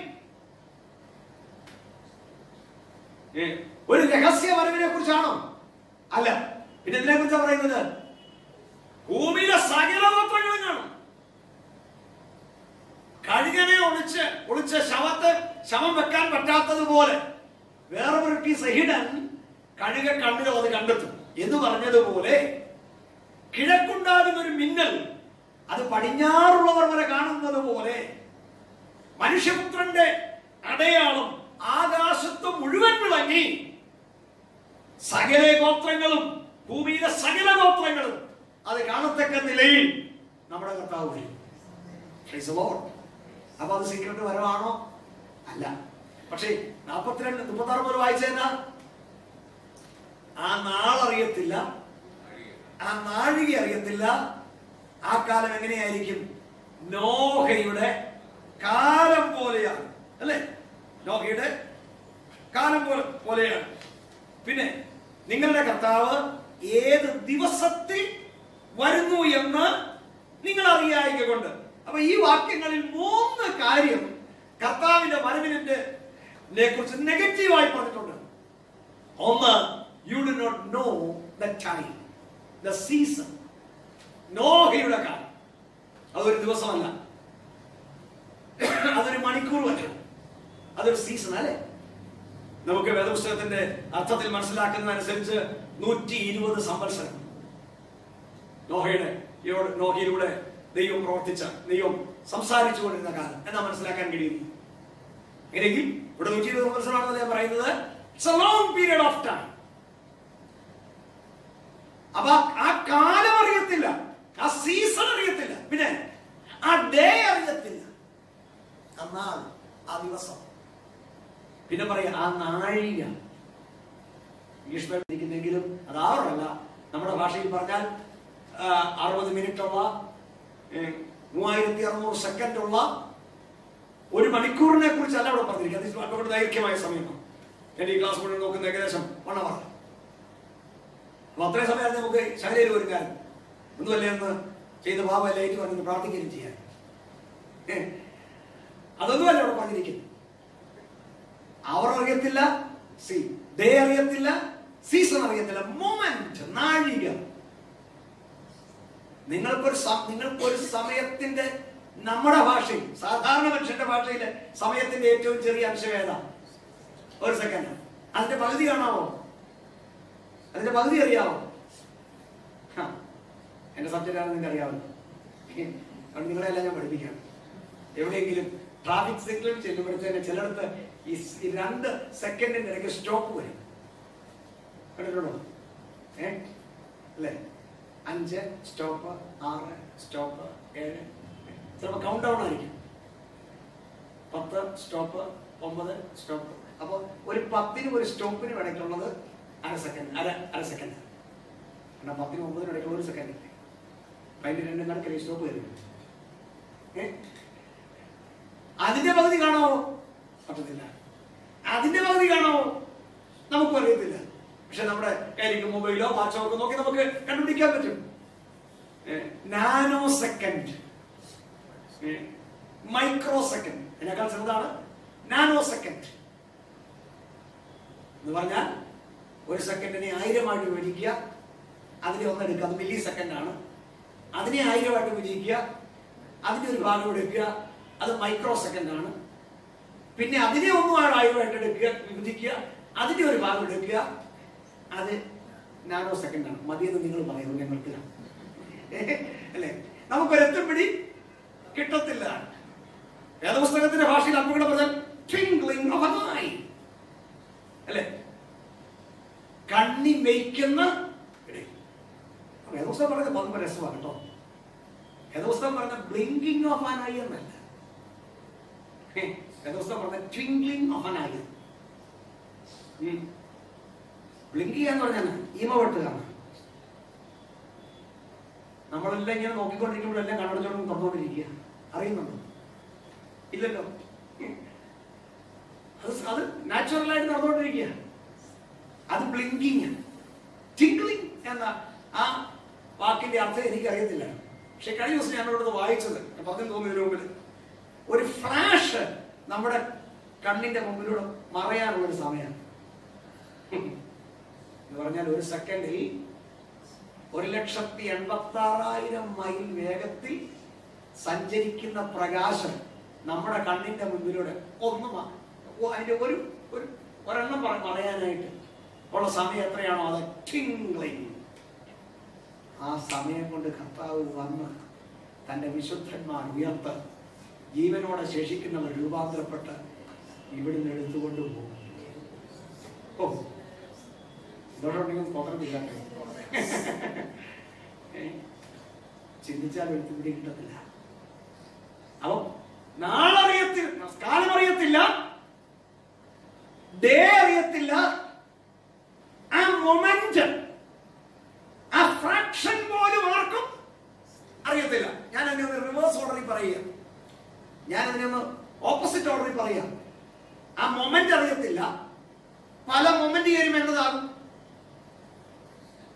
ഒരു രഹസ്യ വരവിനെ കുറിച്ചാണോ? അല്ല പിന്നെ ഇതിനെ കുറിച്ചാണ് പറയുന്നത്? ഭൂമിയിലെ സകല ഗോത്രങ്ങളും കാണും. കഴുകനെ ഒളിച്ച് ഒളിച്ച് ശവത്തെ ശവം വെക്കാൻ പറ്റാത്തതുപോലെ. വേറെ ഒരു പീസ് ഹിഡൻ കഴുക കണ്ണിലോ അത് കണ്ടെത്തും. എന്ന് പറഞ്ഞതുപോലെ കിഴക്കുണ്ടാകുന്ന ഒരു മിന്നൽ അത് പടിഞ്ഞാറുള്ളവർ വരെ കാണുന്നത് പോലെ മനുഷ്യപുത്രന്റെ അടയാളം ആകാശത്ത് മുഴുവൻ വിളങ്ങി. സകല ഗോത്രങ്ങളും ഭൂമിയിലെ സകല ഗോത്രങ്ങളും അത് കാണത്തക്ക നിലയിൽ നമ്മുടെ കർത്താവ് വരും. അപ്പൊ അത് സീക്രട്ട് വരവാണോ? അല്ല. പക്ഷേ നാൽപ്പത്തിരണ്ട് മുപ്പത്തി ആറ് വായിച്ചതെന്നാ വായിച്ചേന്നാ ആ നാളറിയത്തില്ല. ആ നാഴിക അറിയത്തില്ല. ആ കാലം എങ്ങനെയായിരിക്കും? നോഹയുടെ കാലം പോലെയാണ്. അല്ലേ? നോഹയുടെ കാലം പോലെ പോലെയാണ്. പിന്നെ നിങ്ങളുടെ കർത്താവ് ഏത് ദിവസത്തിൽ വരുന്നു എന്ന് നിങ്ങൾ അറിയായിക കൊണ്ട്. അപ്പൊ ഈ വാക്യങ്ങളിൽ മൂന്ന് കാര്യം കർത്താവിന്റെ വരവിനെ കുറിച്ച് നെഗറ്റീവായി പറഞ്ഞിട്ടുണ്ട്. ഒന്ന് you do not know the time the season നോഹയുടെ കാലം. അതൊരു ദിവസമല്ല. അതൊരു മണിക്കൂറുമല്ല അതൊരു സീസൺ അല്ലേ? നമുക്ക് വേദപുസ്തകത്തിന്റെ അർത്ഥത്തിൽ മനസ്സിലാക്കുന്നതനുസരിച്ച് നൂറ്റി ഇരുപത് സംവത്സരം നോഹയുടെ നോഹയിലൂടെ ദൈവം പ്രവർത്തിച്ച ദൈവം സംസാരിച്ചു കൊണ്ടിരുന്ന കാലം എന്നാ മനസ്സിലാക്കാൻ കഴിയുന്നു എങ്കിൽ ഇവിടെ നൂറ്റി ഇരുപത് സംവത്സരമാണെന്ന് ഞാൻ പറയുന്നത്. It's a long period of time അപ്പൊ ആ- കാലം അറിയത്തില്ല. ആ സീസൺ അറിയത്തില്ല. പിന്നെ ആ ഡേ അറിയത്തില്ല. എന്നാൽ ആ ദിവസം. പിന്നെ പറയാ ആ നാഴിക. ഇംഗ്ലീഷ് ഇരിക്കുന്നെങ്കിലും അത് ആറല്ല. നമ്മുടെ ഭാഷയിൽ പറഞ്ഞാൽ അറുപത് മിനിറ്റ് ഉള്ള മൂവായിരത്തി അറുന്നൂറ് സെക്കൻഡ് ഉള്ള ഒരു മണിക്കൂറിനെ കുറിച്ചല്ല ഇവിടെ പറഞ്ഞിരിക്കുന്നത്. ദൈർഘ്യമായ സമയമാണ് എന്റെ ഈ ക്ലാസ് മുഴുവൻ നോക്കുന്ന ഏകദേശം വൺ അപ്പൊ അത്രയും സമയം നമുക്ക് ശൈലയിൽ ഒരുക്കാൻ ഒന്നുമല്ലേ എന്ന് ചെയ്ത് പാപം ലൈറ്റ് വന്ന് പ്രാർത്ഥിക്കുകയും ചെയ്യാൻ? അതൊന്നുമല്ല അവിടെ പറഞ്ഞിരിക്കുന്നു അവർ അറിയത്തില്ല സി ദേ അറിയത്തില്ല സീസൺ അറിയത്തില്ല. മൊമെന്റ് നാഴിക. നിങ്ങൾക്കൊരു നിങ്ങൾക്കൊരു സമയത്തിന്റെ നമ്മുടെ ഭാഷയിൽ സാധാരണ മനുഷ്യന്റെ ഭാഷയിലെ സമയത്തിന്റെ ഏറ്റവും ചെറിയ അംശം ഏതാ? ഒരു സെക്കൻഡ് അതിന്റെ പകുതി കാണാവോ അതിന്റെ പകുതി അറിയാവോ? ഹാ, എന്റെ സബ്ജക്റ്റ് ആണ് നിങ്ങൾക്ക് അറിയാവുന്നത് അതുകൊണ്ട് നിങ്ങളെല്ലാം ഞാൻ പഠിപ്പിക്കാം. എവിടെയെങ്കിലും ട്രാഫിക് സിഗ്നൽ ചെല്ലുമ്പോഴത്തേന് ചിലടത്ത് ഈ രണ്ട് സെക്കൻഡിന്റെ ഇടയ്ക്ക് സ്റ്റോപ്പ് വരും. കണ്ടിട്ടുണ്ടോ? ഏ? അല്ലേ? അഞ്ച് സ്റ്റോപ്പ് ആറ് സ്റ്റോപ്പ് ഏഴ്. ചിലപ്പോൾ കൗണ്ട് ഡൗൺ ആയിരിക്കും. പത്ത് സ്റ്റോപ്പ് ഒമ്പത് സ്റ്റോപ്പ് അപ്പോൾ ഒരു പത്തിനും ഒരു സ്റ്റോപ്പിനും ഇടയ്ക്കുള്ളത് അര സെക്കൻഡ് അര അര സെക്കൻഡ് കാരണം പത്തിന് ഒമ്പതിനും ഇടയ്ക്ക് ഒരു സെക്കൻഡ് അതിന്റെ രണ്ടും കണക്കിൽ സ്റ്റോപ്പ് ഏ? അതിന്റെ പകുതി കാണോ? പറ്റത്തില്ല. അതിന്റെ പകുതി കാണോ? നമുക്ക് അറിയത്തില്ല പക്ഷെ നമ്മുടെ കയ്യിലേക്ക് മൊബൈലോ വാച്ചോ ഒക്കെ നോക്കി നമുക്ക് കണ്ടുപിടിക്കാൻ പറ്റും. Nanosecond. Microsecond. അതിനേക്കാൾ ചെറുതാണ് നാനോ സെക്കൻഡ്. എന്ന് പറഞ്ഞാൽ ഒരു സെക്കൻഡിനെ ആയിരമായിട്ട് വിഭജിക്കുക. അതിനെ ഒന്നെടുക്കുക. അത് മില്ലി സെക്കൻഡ് ആണ് അതിനെ ആയിരമായിട്ട് വിഭജിക്കുക. അതിന്റെ ഒരു ഭാഗം എടുക്കുക. അത് മൈക്രോ സെക്കൻഡ് ആണ് പിന്നെ അതിനെ ഒന്നും ആയിരമായിട്ട് എടുക്കുക വിഭജിക്കുക. അതിന്റെ ഒരു ഭാഗം എടുക്കുക. അത് നാനോ സെക്കൻഡ് ആണ് മതിയെന്ന് നിങ്ങൾ പറയുന്നു ഞങ്ങൾക്ക്. അല്ലേ? നമുക്കൊരെത്തും പിടി കിട്ടത്തില്ല. വേദപുസ്തകത്തിന്റെ ഭാഷയിൽ അപ്പുകൾ പറഞ്ഞാൽ ഓഫ്. അല്ലേ? കണ്ണി വയ്ക്കുന്ന ഇടയിൽ. പറഞ്ഞത് പറഞ്ഞ രസമാണ് കേട്ടോ. ഏതോസ്തം പറഞ്ഞ ബ്ലിങ്കിങ് ഓഫ് ആൻ ഐ എന്നല്ല വേദപുസ്തകം പറഞ്ഞ twinkling of an eye blink ചെയ്യാന്ന് പറഞ്ഞാൽ ഈമ വെട്ടുകയാണ് നമ്മളെല്ലാം ഇങ്ങനെ നോക്കിക്കൊണ്ടിരിക്കുമ്പോഴെല്ലാം കണ്ണടച്ചോളം തന്നുകൊണ്ടിരിക്കുക അറിയുന്നുണ്ടോ? ഇല്ലല്ലോ. അത് അത് നാച്ചുറലായിട്ട് നടന്നുകൊണ്ടിരിക്കുക. അത് ബ്ലിങ്കിങ് ടിങ്ക്ലിംഗ് എന്ന ആ വാക്കിന്റെ അർത്ഥം എനിക്കറിയത്തില്ല. പക്ഷെ കഴിഞ്ഞ ദിവസം ഞാൻ ഇവിടെ വായിച്ചത്. പറഞ്ഞു തോന്നിയതിനു മുമ്പിൽ ഒരു ഫ്ലാഷ് നമ്മുടെ കണ്ണിന്റെ മുമ്പിലൂടെ മറയാനുള്ള ഒരു സമയമാണ്. എന്ന് പറഞ്ഞാൽ ഒരു സെക്കൻഡിൽ ഒരു ലക്ഷത്തി എൺപത്തി ആറായിരം മൈൽ വേഗത്തിൽ സഞ്ചരിക്കുന്ന പ്രകാശം നമ്മുടെ കണ്ണിന്റെ മുമ്പിലൂടെ ഒന്ന് അതിന്റെ ഒരു ഒരു ഒരെണ്ണം പറയാനായിട്ട് ഉള്ള സമയം എത്രയാണോ? അത് ടിംഗ്ലിംഗ് ആ സമയം കൊണ്ട് കർത്താവ് വന്ന് തന്റെ വിശുദ്ധന്മാർ ഉയർത്ത് ജീവനോടെ ശേഷിക്കുന്നവർ രൂപാന്തരപ്പെട്ട് ഇവിടുന്ന് എടുത്തുകൊണ്ട് പോകും. ഓ ഇതോടുണ്ടെങ്കിൽ പകർന്നില്ല? ചിന്തിച്ചാൽ എടുത്തുപിടി കിട്ടത്തില്ല. അപ്പൊ നാളറിയത്തിൽ കാലം അറിയത്തില്ല. ഡേ അറിയത്തില്ല. ആ മൊമെന്റ് ആ ഫ്രാക്ഷൻ പോലും ആർക്കും അറിയത്തില്ല. ഞാൻ അതിനെ ഒന്ന് റിവേഴ്സ് ഓർഡറിൽ പറയുക. ഞാൻ അതിനെ ഒന്ന് ഓപ്പോസിറ്റ് ഓർഡറിൽ പറയാം ആ മൊമെന്റ് അറിയത്തില്ല. പല മൊമെന്റ് കയറും എന്നതാകും.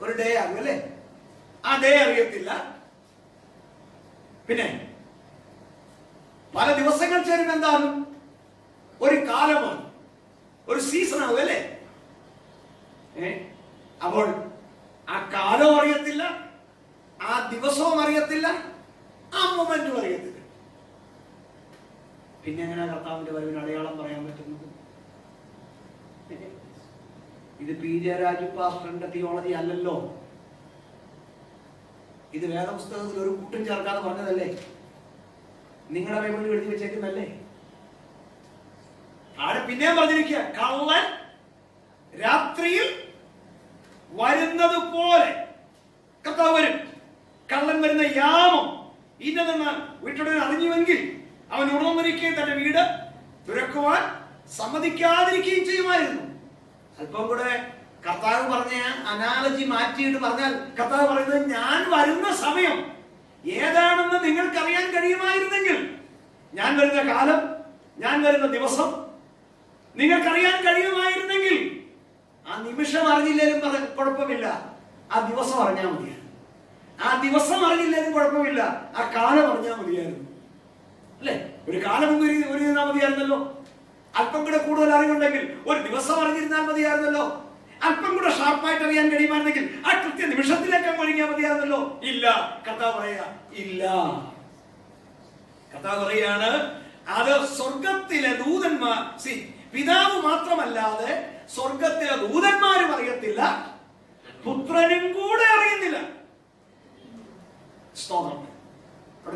ഒരു ഡേ ആകും അല്ലേ? ആ ഡേ അറിയത്തില്ല. പിന്നെ പല ദിവസങ്ങൾ ചേരും എന്താകും? ഒരു കാലമാണ് ഒരു സീസൺ ആകും അല്ലേ? അപ്പോൾ ആ കാലവും അറിയത്തില്ല ആ ദിവസവും അറിയത്തില്ല ആ മൊമെന്റും അറിയത്തില്ല. പിന്നെ എങ്ങനെ കർത്താവിന്റെ വരവിന് അടയാളം പറയാൻ പറ്റുന്നത്? ഇത് പി. ജെ. രാജു പാസ്റ്ററിന്റെ തിയോളജി അല്ലല്ലോ. ഇത് വേദപുസ്തകത്തിൽ ഒരു കൂട്ടും ചേർക്കാതെ പറഞ്ഞതല്ലേ? നിങ്ങളുടെ ബൈബിളിൽ എഴുതി വെച്ചേക്കുന്നല്ലേ ആടെ പിന്നെയും പറഞ്ഞിരിക്കുക കള്ളൻ രാത്രിയിൽ വരുന്നത് പോലെ കർത്താവ് വരും. കള്ളൻ വരുന്ന യാമം ഇന്നതെന്ന് വീട്ടുടൻ അറിഞ്ഞുവെങ്കിൽ അവൻ ഉണർന്നിരിക്കുകയും തന്റെ വീട് തുരക്കുവാൻ സമ്മതിക്കാതിരിക്കുകയും ചെയ്യുമായിരുന്നു. അല്പം കൂടെ കർത്താവ് പറഞ്ഞ അനാലജി മാറ്റിയിട്ട് പറഞ്ഞാൽ കർത്താവ് പറയുന്നത് ഞാൻ വരുന്ന സമയം ഏതാണെന്ന് നിങ്ങൾക്കറിയാൻ കഴിയുമായിരുന്നെങ്കിൽ ഞാൻ വരുന്ന കാലം ഞാൻ വരുന്ന ദിവസം നിങ്ങൾക്കറിയാൻ കഴിയുമായിരുന്നെങ്കിൽ ആ നിമിഷം അറിഞ്ഞില്ലേലും കുഴപ്പമില്ല. ആ ദിവസം അറിഞ്ഞാൽ മതിയായിരുന്നു. ആ ദിവസം അറിഞ്ഞില്ലേലും കുഴപ്പമില്ല. ആ കാലം അറിഞ്ഞാൽ മതിയായിരുന്നു. അല്ലേ? ഒരു കാലം ഒരു ഒരു ഇരുന്നാൽ മതിയായിരുന്നല്ലോ. അല്പം കൂടെ കൂടുതൽ അറിവുണ്ടെങ്കിൽ ഒരു ദിവസം അറിഞ്ഞിരുന്നാൽ മതിയായിരുന്നല്ലോ. അല്പം കൂടെ ഷാർപ്പായിട്ട് അറിയാൻ കഴിയുമായിരുന്നെങ്കിൽ ആ കൃത്യ നിമിഷത്തിലേക്ക് ഒഴുകിയാൽ മതിയായിരുന്നല്ലോ. ഇല്ല. കഥ പറയാ ഇല്ല. കഥ പറയാണ് അത് സ്വർഗത്തിലെ ദൂതന്മാർ സി പിതാവ് മാത്രമല്ലാതെ സ്വർഗത്തിലെ ദൂതന്മാരും അറിയത്തില്ല പുത്രനും കൂടെ അറിയുന്നില്ല. സ്തോത്രം.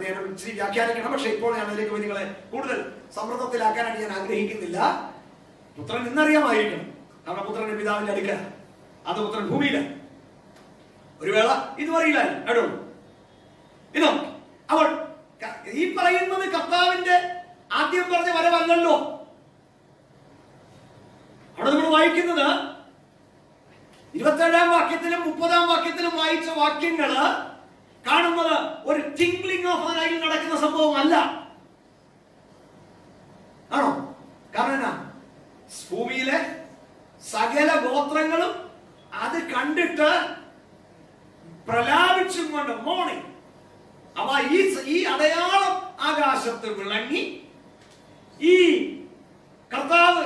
ഞാൻ ഇച്ചിരി വ്യാഖ്യാനിക്കണം പക്ഷെ ഇപ്പോൾ ഞാൻ അതിലേക്ക് നിങ്ങളെ കൂടുതൽ സമ്മർദ്ദത്തിലാക്കാനായിട്ട് ഞാൻ ആഗ്രഹിക്കുന്നില്ല. പുത്രൻ ഇന്നറിയാമായിരിക്കണം. നമ്മുടെ പുത്രന്റെ പിതാവിന്റെ അടുക്ക അത് പുത്രൻ ഭൂമിയില. ഒരു വേള ഇത് അറിയില്ല കേട്ടോ ഇതോ അവൾ ഈ പറയുന്നത് കർത്താവിന്റെ ആദ്യം പറഞ്ഞ വരവല്ലല്ലോ. അവിടെ നമ്മൾ വായിക്കുന്നത് ഇരുപത്തേഴാം വാക്യത്തിലും മുപ്പതാം വാക്യത്തിലും വായിച്ച വാക്യങ്ങൾ കാണുന്നത് ഒരു ടിംഗ്ലിംഗ് ഓഫ് ഐയിൽ നടക്കുന്ന സംഭവമല്ല. ആണോ? കാരണം എന്നാ? ഭൂമിയിലെ സകല ഗോത്രങ്ങളും അത് കണ്ടിട്ട് പ്രലാപിച്ചും കൊണ്ട് മോർണിംഗ് അവ ഈ ഈ അടയാളം ആകാശത്ത് വിളങ്ങി ഈ കർത്താവ്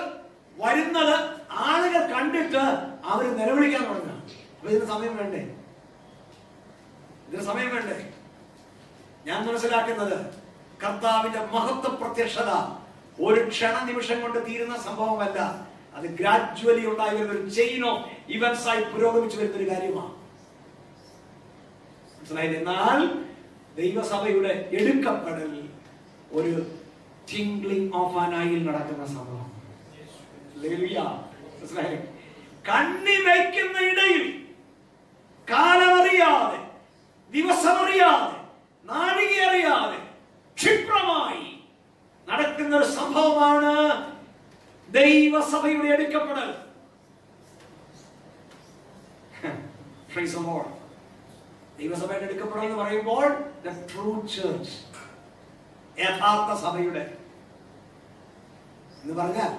വരുന്നത് ആളുകൾ കണ്ടിട്ട് അവർ നിലവിളിക്കാൻ തുടങ്ങുക. അപ്പൊ ഇതിന് സമയം വേണ്ടേ? ഇതിന് സമയം വേണ്ടേ? ഞാൻ മനസ്സിലാക്കുന്നത് കർത്താവിന്റെ മഹത്വ പ്രത്യക്ഷത ഒരു ക്ഷണ നിമിഷം കൊണ്ട് തീരുന്ന സംഭവമല്ല. അത് ഗ്രാജുവലി ഉണ്ടായി വരുന്ന ഒരു ഓഫ് ഇവന്റ്സ് ആയി പുരോഗമിച്ചു വരുന്ന ഒരു കാര്യമാണ്. മനസ്സിലായില്ല? എന്നാൽ ദൈവസഭയുടെ എടുക്കപ്പെടൽ ഒരു ടിംഗ്ലിംഗ് ഓഫ് നടക്കുന്ന സംഭവം? കണ്ണി വയ്ക്കുന്ന ഇടയിൽ കാലമറിയാതെ ദിവസമറിയാതെ നാഴിക അറിയാതെ ക്ഷിപ്രമായി നടക്കുന്ന ഒരു സംഭവമാണ് ദൈവസഭയുടെ എടുക്കപ്പെടൽ. ദൈവസഭയുടെ എടുക്കപ്പെടൽ എന്ന് പറയുമ്പോൾ ദ ചർച്ച് യഥാർത്ഥ സഭയുടെ. എന്ന് പറഞ്ഞാൽ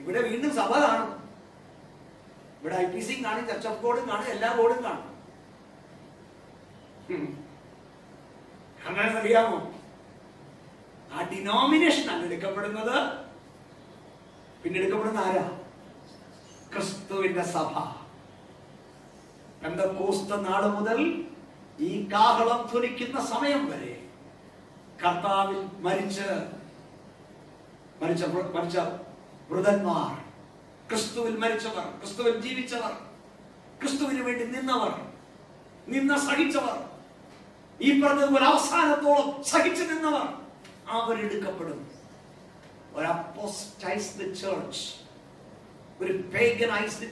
ഇവിടെ വീണ്ടും സഭ കാണും. ഇവിടെ ഐ പി സിയും കാണും ചർച്ച് ഓഫ് ബോർഡും കാണും എല്ലാ ബോർഡും കാണും. അങ്ങനെ അറിയാമോ ആ ഡിനോമിനേഷൻ ആണ് എടുക്കപ്പെടുന്നത്. പിന്നെ എടുക്കപ്പെടുന്ന ആരാ? ക്രിസ്തുവിന്റെ സഭ. പെന്തക്കോസ്ത നാട് മുതൽ ഈ കാഹളം ധ്വനിക്കുന്ന സമയം വരെ കർത്താവിൽ മരിച്ച് മരിച്ച മരിച്ച വൃതന്മാർ. ക്രിസ്തുവിൽ മരിച്ചവർ ക്രിസ്തുവിൽ ജീവിച്ചവർ ക്രിസ്തുവിന് വേണ്ടി നിന്നവർ നിന്ന സഹിച്ചവർ ഈ പറഞ്ഞതുപോലെ അവസാനത്തോളം സഹിച്ചു നിന്നവർ അവരെടുക്കപ്പെടും പേഗനൈസ്ഡ്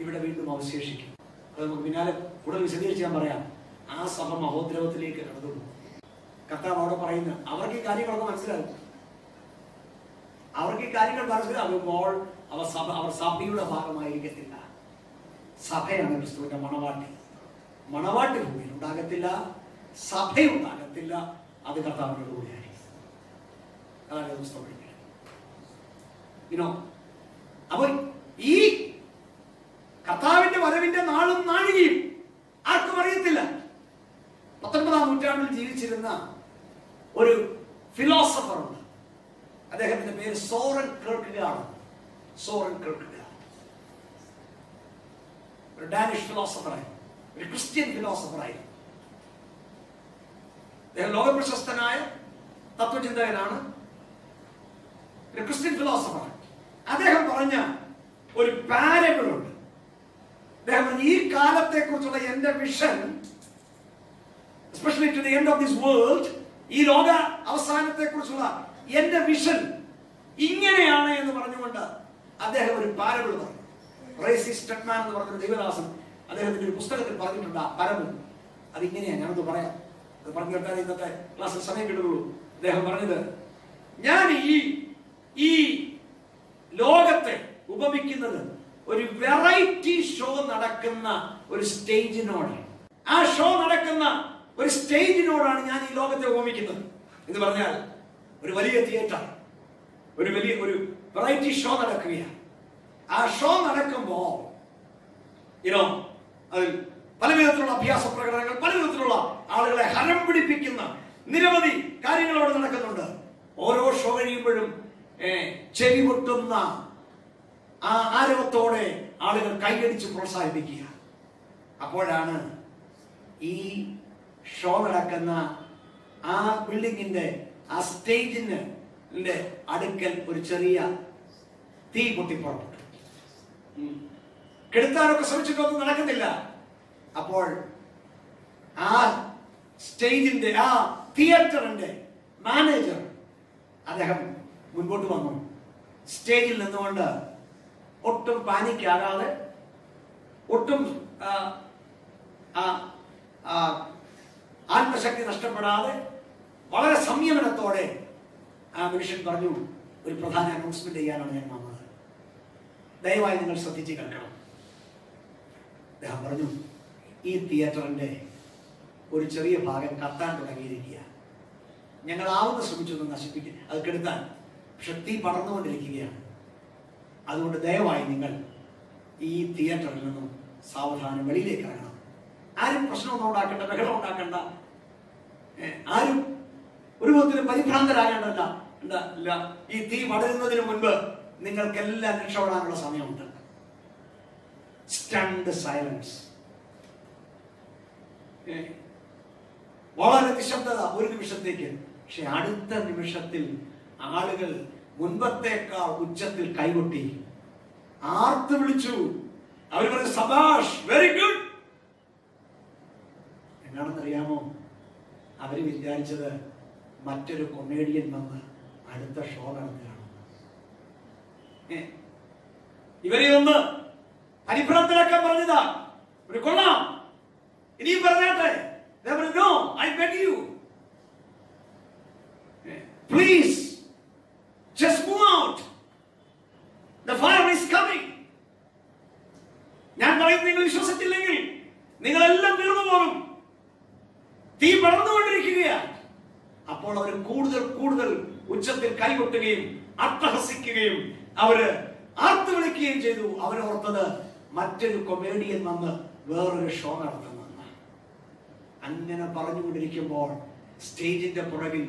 ഇവിടെ വീണ്ടും അവശേഷിക്കും. അത് നമുക്ക് പിന്നാലെ കൂടുതൽ വിശദീകരിച്ച് ഞാൻ പറയാം. ആ സഭ മഹോദ്രവത്തിലേക്ക് കടന്നു. കർത്താവ് അവിടെ പറയുന്നത് അവർക്ക് ഈ കാര്യങ്ങളൊക്കെ മനസ്സിലാകും. അവർക്ക് ഈ കാര്യങ്ങൾ മനസ്സിലാകുമ്പോൾ അവർ സഭ അവർ സഭയുടെ ഭാഗമായിരിക്കത്തില്ല. സഭയാണ് ക്രിസ്തുവിന്റെ മണവാട്ടി. മണവാട്ടി ഭൂമിയിൽ ഉണ്ടാകത്തില്ല സഭയുണ്ടാകത്തില്ല അത് കർത്താവിനോട് കൂടിയായിരിക്കും അതാണ് അപ്പൊ ഈ കർത്താവിന്റെ വരവിന്റെ നാളും നാഴികയും ആർക്കും അറിയത്തില്ല. പത്തൊൻപതാം നൂറ്റാണ്ടിൽ ജീവിച്ചിരുന്ന ഒരു ഫിലോസഫർ ഉണ്ട്. അദ്ദേഹത്തിന്റെ പേര് സോറൻ കേൾക്കുകയാണ്. സോറൻ കേൾക്കുകയാണ്. ഒരു ഡാനിഷ് ഫിലോസഫറായി ഒരു ക്രിസ്ത്യൻ ഫിലോസഫറായി. അദ്ദേഹം ലോകപ്രശസ്തനായ തത്വചിന്തകനാണ്. ഒരു ക്രിസ്ത്യൻ ഫിലോസഫർ അദ്ദേഹം പറഞ്ഞ ഒരു പാരബിൾ ഉണ്ട് അദ്ദേഹം പറഞ്ഞ ഈ കാലത്തെ കുറിച്ചുള്ള എന്റെ vision especially to the end of this world ഈ ലോക അവസാനത്തെ കുറിച്ചുള്ള എന്റെ വിഷൻ ഇങ്ങനെയാണ് എന്ന് പറഞ്ഞുകൊണ്ട് അദ്ദേഹം ഒരു പാരബിൾ പറഞ്ഞു. റേസി എന്ന് പറഞ്ഞ ദൈവദാസൻ അദ്ദേഹത്തിന്റെ ഒരു പുസ്തകത്തിൽ പറഞ്ഞിട്ടുണ്ട് ആ അത് അതിങ്ങനെയാണ് ഞാനത് പറയാം. അത് പറഞ്ഞു കേട്ടാൽ ഇന്നത്തെ ക്ലാസ്സിൽ സമയം കിട്ടുള്ളൂ അദ്ദേഹം പറഞ്ഞത് ഞാൻ ഈ ഈ ലോകത്തെ ഉപമിക്കുന്നത് ഒരു വെറൈറ്റി ഷോ നടക്കുന്ന ഒരു സ്റ്റേജിനോട് ആ ഷോ നടക്കുന്ന ഒരു സ്റ്റേജിനോടാണ് ഞാൻ ഈ ലോകത്തെ ഉപമിക്കുന്നത്. എന്ന് പറഞ്ഞാൽ ഒരു വലിയ തിയേറ്റർ ഒരു വലിയ ഒരു വെറൈറ്റി ഷോ നടക്കുകയാണ്. ആ ഷോ നടക്കുമ്പോ ഇനോ അതിൽ പല വിധത്തിലുള്ള അഭ്യാസ പ്രകടനങ്ങൾ പല വിധത്തിലുള്ള ആളുകളെ ഹരം പിടിപ്പിക്കുന്ന നിരവധി കാര്യങ്ങൾ അവിടെ നടക്കുന്നുണ്ട്. ഓരോ ഷോ കഴിയുമ്പോഴും ചെവി പൊട്ടുന്ന ആ ആരവത്തോടെ ആളുകൾ കൈയടിച്ച് പ്രോത്സാഹിപ്പിക്കുക അപ്പോഴാണ് ഈ ഷോ നടക്കുന്ന ആ ബിൽഡിങ്ങിന്റെ ആ സ്റ്റേജിന് അടുക്കൽ ഒരു ചെറിയ തീ പൊട്ടിപ്പുറപ്പെട്ടു. കെടുത്താനൊക്കെ ശ്രമിച്ചിട്ടൊന്നും നടക്കുന്നില്ല അപ്പോൾ ആ സ്റ്റേജിന്റെ ആ തിയേറ്ററിന്റെ മാനേജർ അദ്ദേഹം മുൻപോട്ട് വന്നു. സ്റ്റേജിൽ നിന്നുകൊണ്ട് ഒട്ടും പാനിക്കാകാതെ ഒട്ടും ആത്മശക്തി നഷ്ടപ്പെടാതെ വളരെ സംയമനത്തോടെ ആ മനുഷ്യൻ പറഞ്ഞു ഒരു പ്രധാന അനൗൺസ്മെന്റ് ചെയ്യാനാണ് ഞാൻ വന്നത്. ദയവായി നിങ്ങൾ ശ്രദ്ധിച്ച് കേൾക്കണം. അദ്ദേഹം പറഞ്ഞു ഈ തിയേറ്ററിന്റെ ഒരു ചെറിയ ഭാഗം കത്താൻ തുടങ്ങിയിരിക്കുക ഞങ്ങൾ ആവുന്ന ശ്രമിച്ചൊന്ന് നശിപ്പിക്കുക അത് കെടുത്താൻ പക്ഷെ തീ പടർന്നുകൊണ്ടിരിക്കുകയാണ്. അതുകൊണ്ട് ദയവായി നിങ്ങൾ ഈ തിയേറ്ററിൽ നിന്നും സാവധാനം വെളിയിലേക്ക് ഇറങ്ങണം. ആരും പ്രശ്നമൊന്നും ഉണ്ടാക്കണ്ട ബഹളം ഉണ്ടാക്കണ്ട. ആരും ഒരു വിധത്തിലും പരിഭ്രാന്തരാകേണ്ടല്ല ഇല്ല. ഈ തീ വളരുന്നതിന് മുൻപ് നിങ്ങൾക്കെല്ലാം രക്ഷപ്പെടാനുള്ള സമയമുണ്ട്. സ്റ്റണ്ട് സൈലൻസ് വളരെ നിശബ്ദത ഒരു നിമിഷത്തേക്ക്. പക്ഷെ അടുത്ത നിമിഷത്തിൽ ആളുകൾ മുൻപത്തേക്കാൾ ഉച്ചത്തിൽ കൈകൊട്ടി. ആർത്ത് വിളിച്ചു. അവർ പറഞ്ഞു സബാഷ് വെരി ഗുഡ് എന്താണെന്നറിയാമോ? അവർ വിചാരിച്ചത് മറ്റൊരു കൊമേഡിയൻ വന്ന് അടുത്ത ഷോ നടത്തുകയാണ്. ഇവരിൽ ഇവരെ ഒന്ന് പരിഭ്രാന്തരാക്കാൻ പറഞ്ഞതാ. ഒരു കൊള്ളാം. ഇനിയും പറഞ്ഞാട്ടെ. No I beg you please just move just the fire is coming. ഞാൻ പറയുന്നത് നിങ്ങൾ വിശ്വസിച്ചില്ലെങ്കിൽ നിങ്ങളെല്ലാം തീർന്നു പോകും തീ പടർന്നുകൊണ്ടിരിക്കുകയാണ്. അപ്പോൾ അവർ കൂടുതൽ കൂടുതൽ ഉച്ചത്തിൽ കൈകൊട്ടുകയും അട്ടഹസിക്കുകയും അവർ ആർത്തു വിളിക്കുകയും ചെയ്തു. അവരോർത്തത് മറ്റൊരു കൊമേഡിയൻ വന്ന് വേറൊരു ഷോ നടത്തുന്നു അങ്ങനെ പറഞ്ഞുകൊണ്ടിരിക്കുമ്പോൾ സ്റ്റേജിന്റെ പുറകിൽ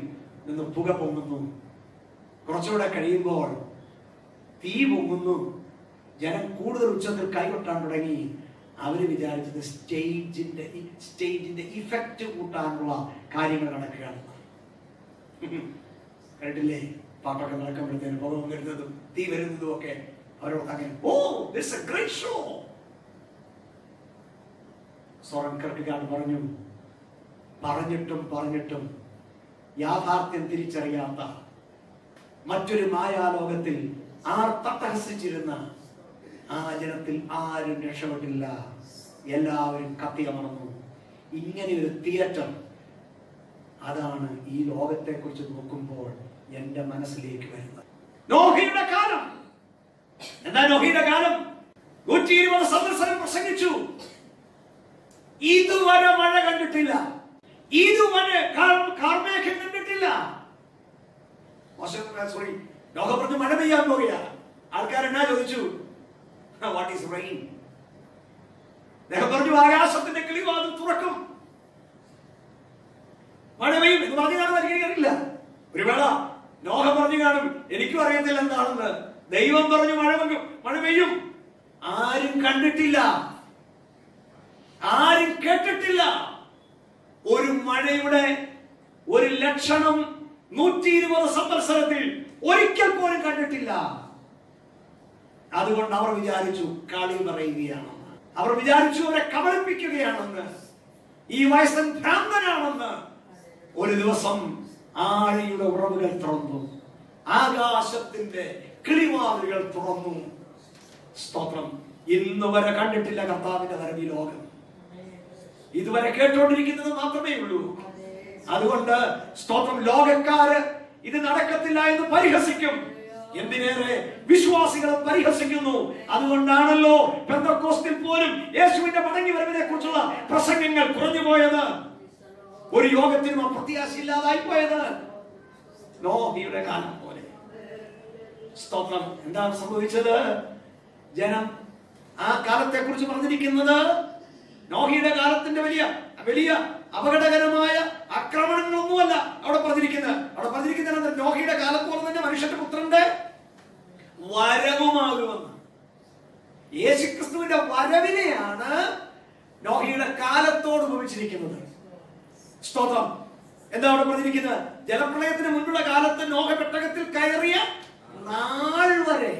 നിന്ന് പുക പൊങ്ങുന്നു. കുറച്ചുകൂടെ കഴിയുമ്പോൾ തീ പൊങ്ങുന്നു. ജനം കൂടുതൽ ഉച്ചത്തിൽ കൈകൊട്ടാൻ തുടങ്ങി. അവർ വിചാരിച്ചത് സ്റ്റേജിന്റെ സ്റ്റേജിന്റെ ഇഫക്റ്റ് കൂട്ടാനുള്ള കാര്യങ്ങൾ നടക്കുകയാണ്. കേട്ടില്ലേ പാട്ടൊക്കെ നടക്കുമ്പോഴത്തേനും പുക വരുന്നതും തീ വരുന്നതും ഒക്കെ അവരോട് അങ്ങനെ ഓ that's a great show Soren Kierkegaard പറഞ്ഞു. പറഞ്ഞിട്ടും പറഞ്ഞിട്ടും യാഥാർത്ഥ്യം തിരിച്ചറിയാത്ത മറ്റൊരു മായാലോകത്തിൽ ആർ തട്ടഹസിച്ചിരുന്ന ആ ജനത്തിൽ ആരും രക്ഷപ്പെട്ടില്ല. എല്ലാവരും കത്തിയമർന്നു ഇങ്ങനെ ഒരു തിയേറ്റർ അതാണ് ഈ ലോകത്തെ കുറിച്ച് നോക്കുമ്പോൾ എന്റെ മനസ്സിലേക്ക് വരുന്നത്. നോഹിയുടെ കാലം. എന്താ നോഹിയുടെ കാലം നൂറ്റി ഇരുപത് സന്ദർശനം പ്രസംഗിച്ചു. ഇതുവരെ മഴ കണ്ടിട്ടില്ല. ഇതുവരെ കാർ- കാർമേഘം കണ്ടിട്ടില്ല. സോറി ലോകം പറഞ്ഞ് മഴ പെയ്യാൻ പോകുക ആൾക്കാരെന്നാ ചോദിച്ചു? വാട്ട് ഈസ് റെയിൻ അദ്ദേഹം പറഞ്ഞു ആകാശത്തിന്റെ കിളിവാദം തുറക്കും. മഴ പെയ്യും പറഞ്ഞു കാണുന്ന അറിയില്ല. ഒരു വേള നോഹ പറഞ്ഞു കാണും. എനിക്കും അറിയത്തില്ല എന്താണെന്ന്. ദൈവം പറഞ്ഞു മഴ പെയ്യും മഴ പെയ്യും. ആരും കണ്ടിട്ടില്ല. ആരും കേട്ടിട്ടില്ല. ഒരു മഴയുടെ ഒരു ലക്ഷണം നൂറ്റി ഇരുപത് സംവത്സരത്തിൽ ഒരിക്കൽ പോലും കണ്ടിട്ടില്ല. അതുകൊണ്ട് അവർ വിചാരിച്ചു കളി പറയുകയാണെന്ന്. അവർ വിചാരിച്ചു അവരെ കബളിപ്പിക്കുകയാണെന്ന്. ഈ വയസ്സൻ ഭ്രാന്തനാണെന്ന്. ഒരു ദിവസം ആഴയുടെ ഉറവുകൾ തുറന്നു. ആകാശത്തിന്റെ കിളിവാതിലുകൾ തുറന്നു. സ്തോത്രം. ഇന്ന് വരെ കണ്ടിട്ടില്ല കർത്താവിന്റെ വരവി ലോകം. ഇതുവരെ കേട്ടുകൊണ്ടിരിക്കുന്നത് മാത്രമേ ഉള്ളൂ. അതുകൊണ്ട് സ്തോത്രം ലോകക്കാര് ഇത് നടക്കത്തില്ല എന്ന് പരിഹസിക്കും. എന്തിനേറെ വിശ്വാസികളെ പരിഹസിക്കുന്നു. അതുകൊണ്ടാണല്ലോ പെന്തക്കോസ്റ്റിൽ പോലും യേശുവിന്റെ മടങ്ങി വരവിനെ കുറിച്ചുള്ള പ്രസംഗങ്ങൾ കുറഞ്ഞു പോയത് ഒരു യോഗത്തിനും അപ്രത്യാശയില്ലാതായി പോയത് നോഹിയുടെ കാലം പോലെ. സ്തോത്രം. എന്താണ് സംഭവിച്ചത്? ജനം ആ കാലത്തെ കുറിച്ച് പറഞ്ഞിരിക്കുന്നത് നോഹിയുടെ കാലത്തിന്റെ വലിയ വലിയ അപകടകരമായ ആക്രമണങ്ങളൊന്നുമല്ല അവിടെ പറഞ്ഞിരിക്കുന്നത്. അവിടെ പറഞ്ഞിരിക്കുന്നത് നോഹിയുടെ കാലത്ത് പോലെ തന്നെ മനുഷ്യന്റെ പുത്രന്റെ വരവുമാകുമെന്ന്. യേശുക്രിസ്തുവിന്റെ വരവിനെയാണ് നോഹിയുടെ കാലത്തോട് ഉപമിച്ചിരിക്കുന്നത്. സ്തോത്രം. എന്താ അവിടെ പറഞ്ഞിരിക്കുന്നത്? ജലപ്രളയത്തിന് മുൻപുള്ള കാലത്ത് നോഹ പെട്ടകത്തിൽ കയറിയ നാൾ വരെ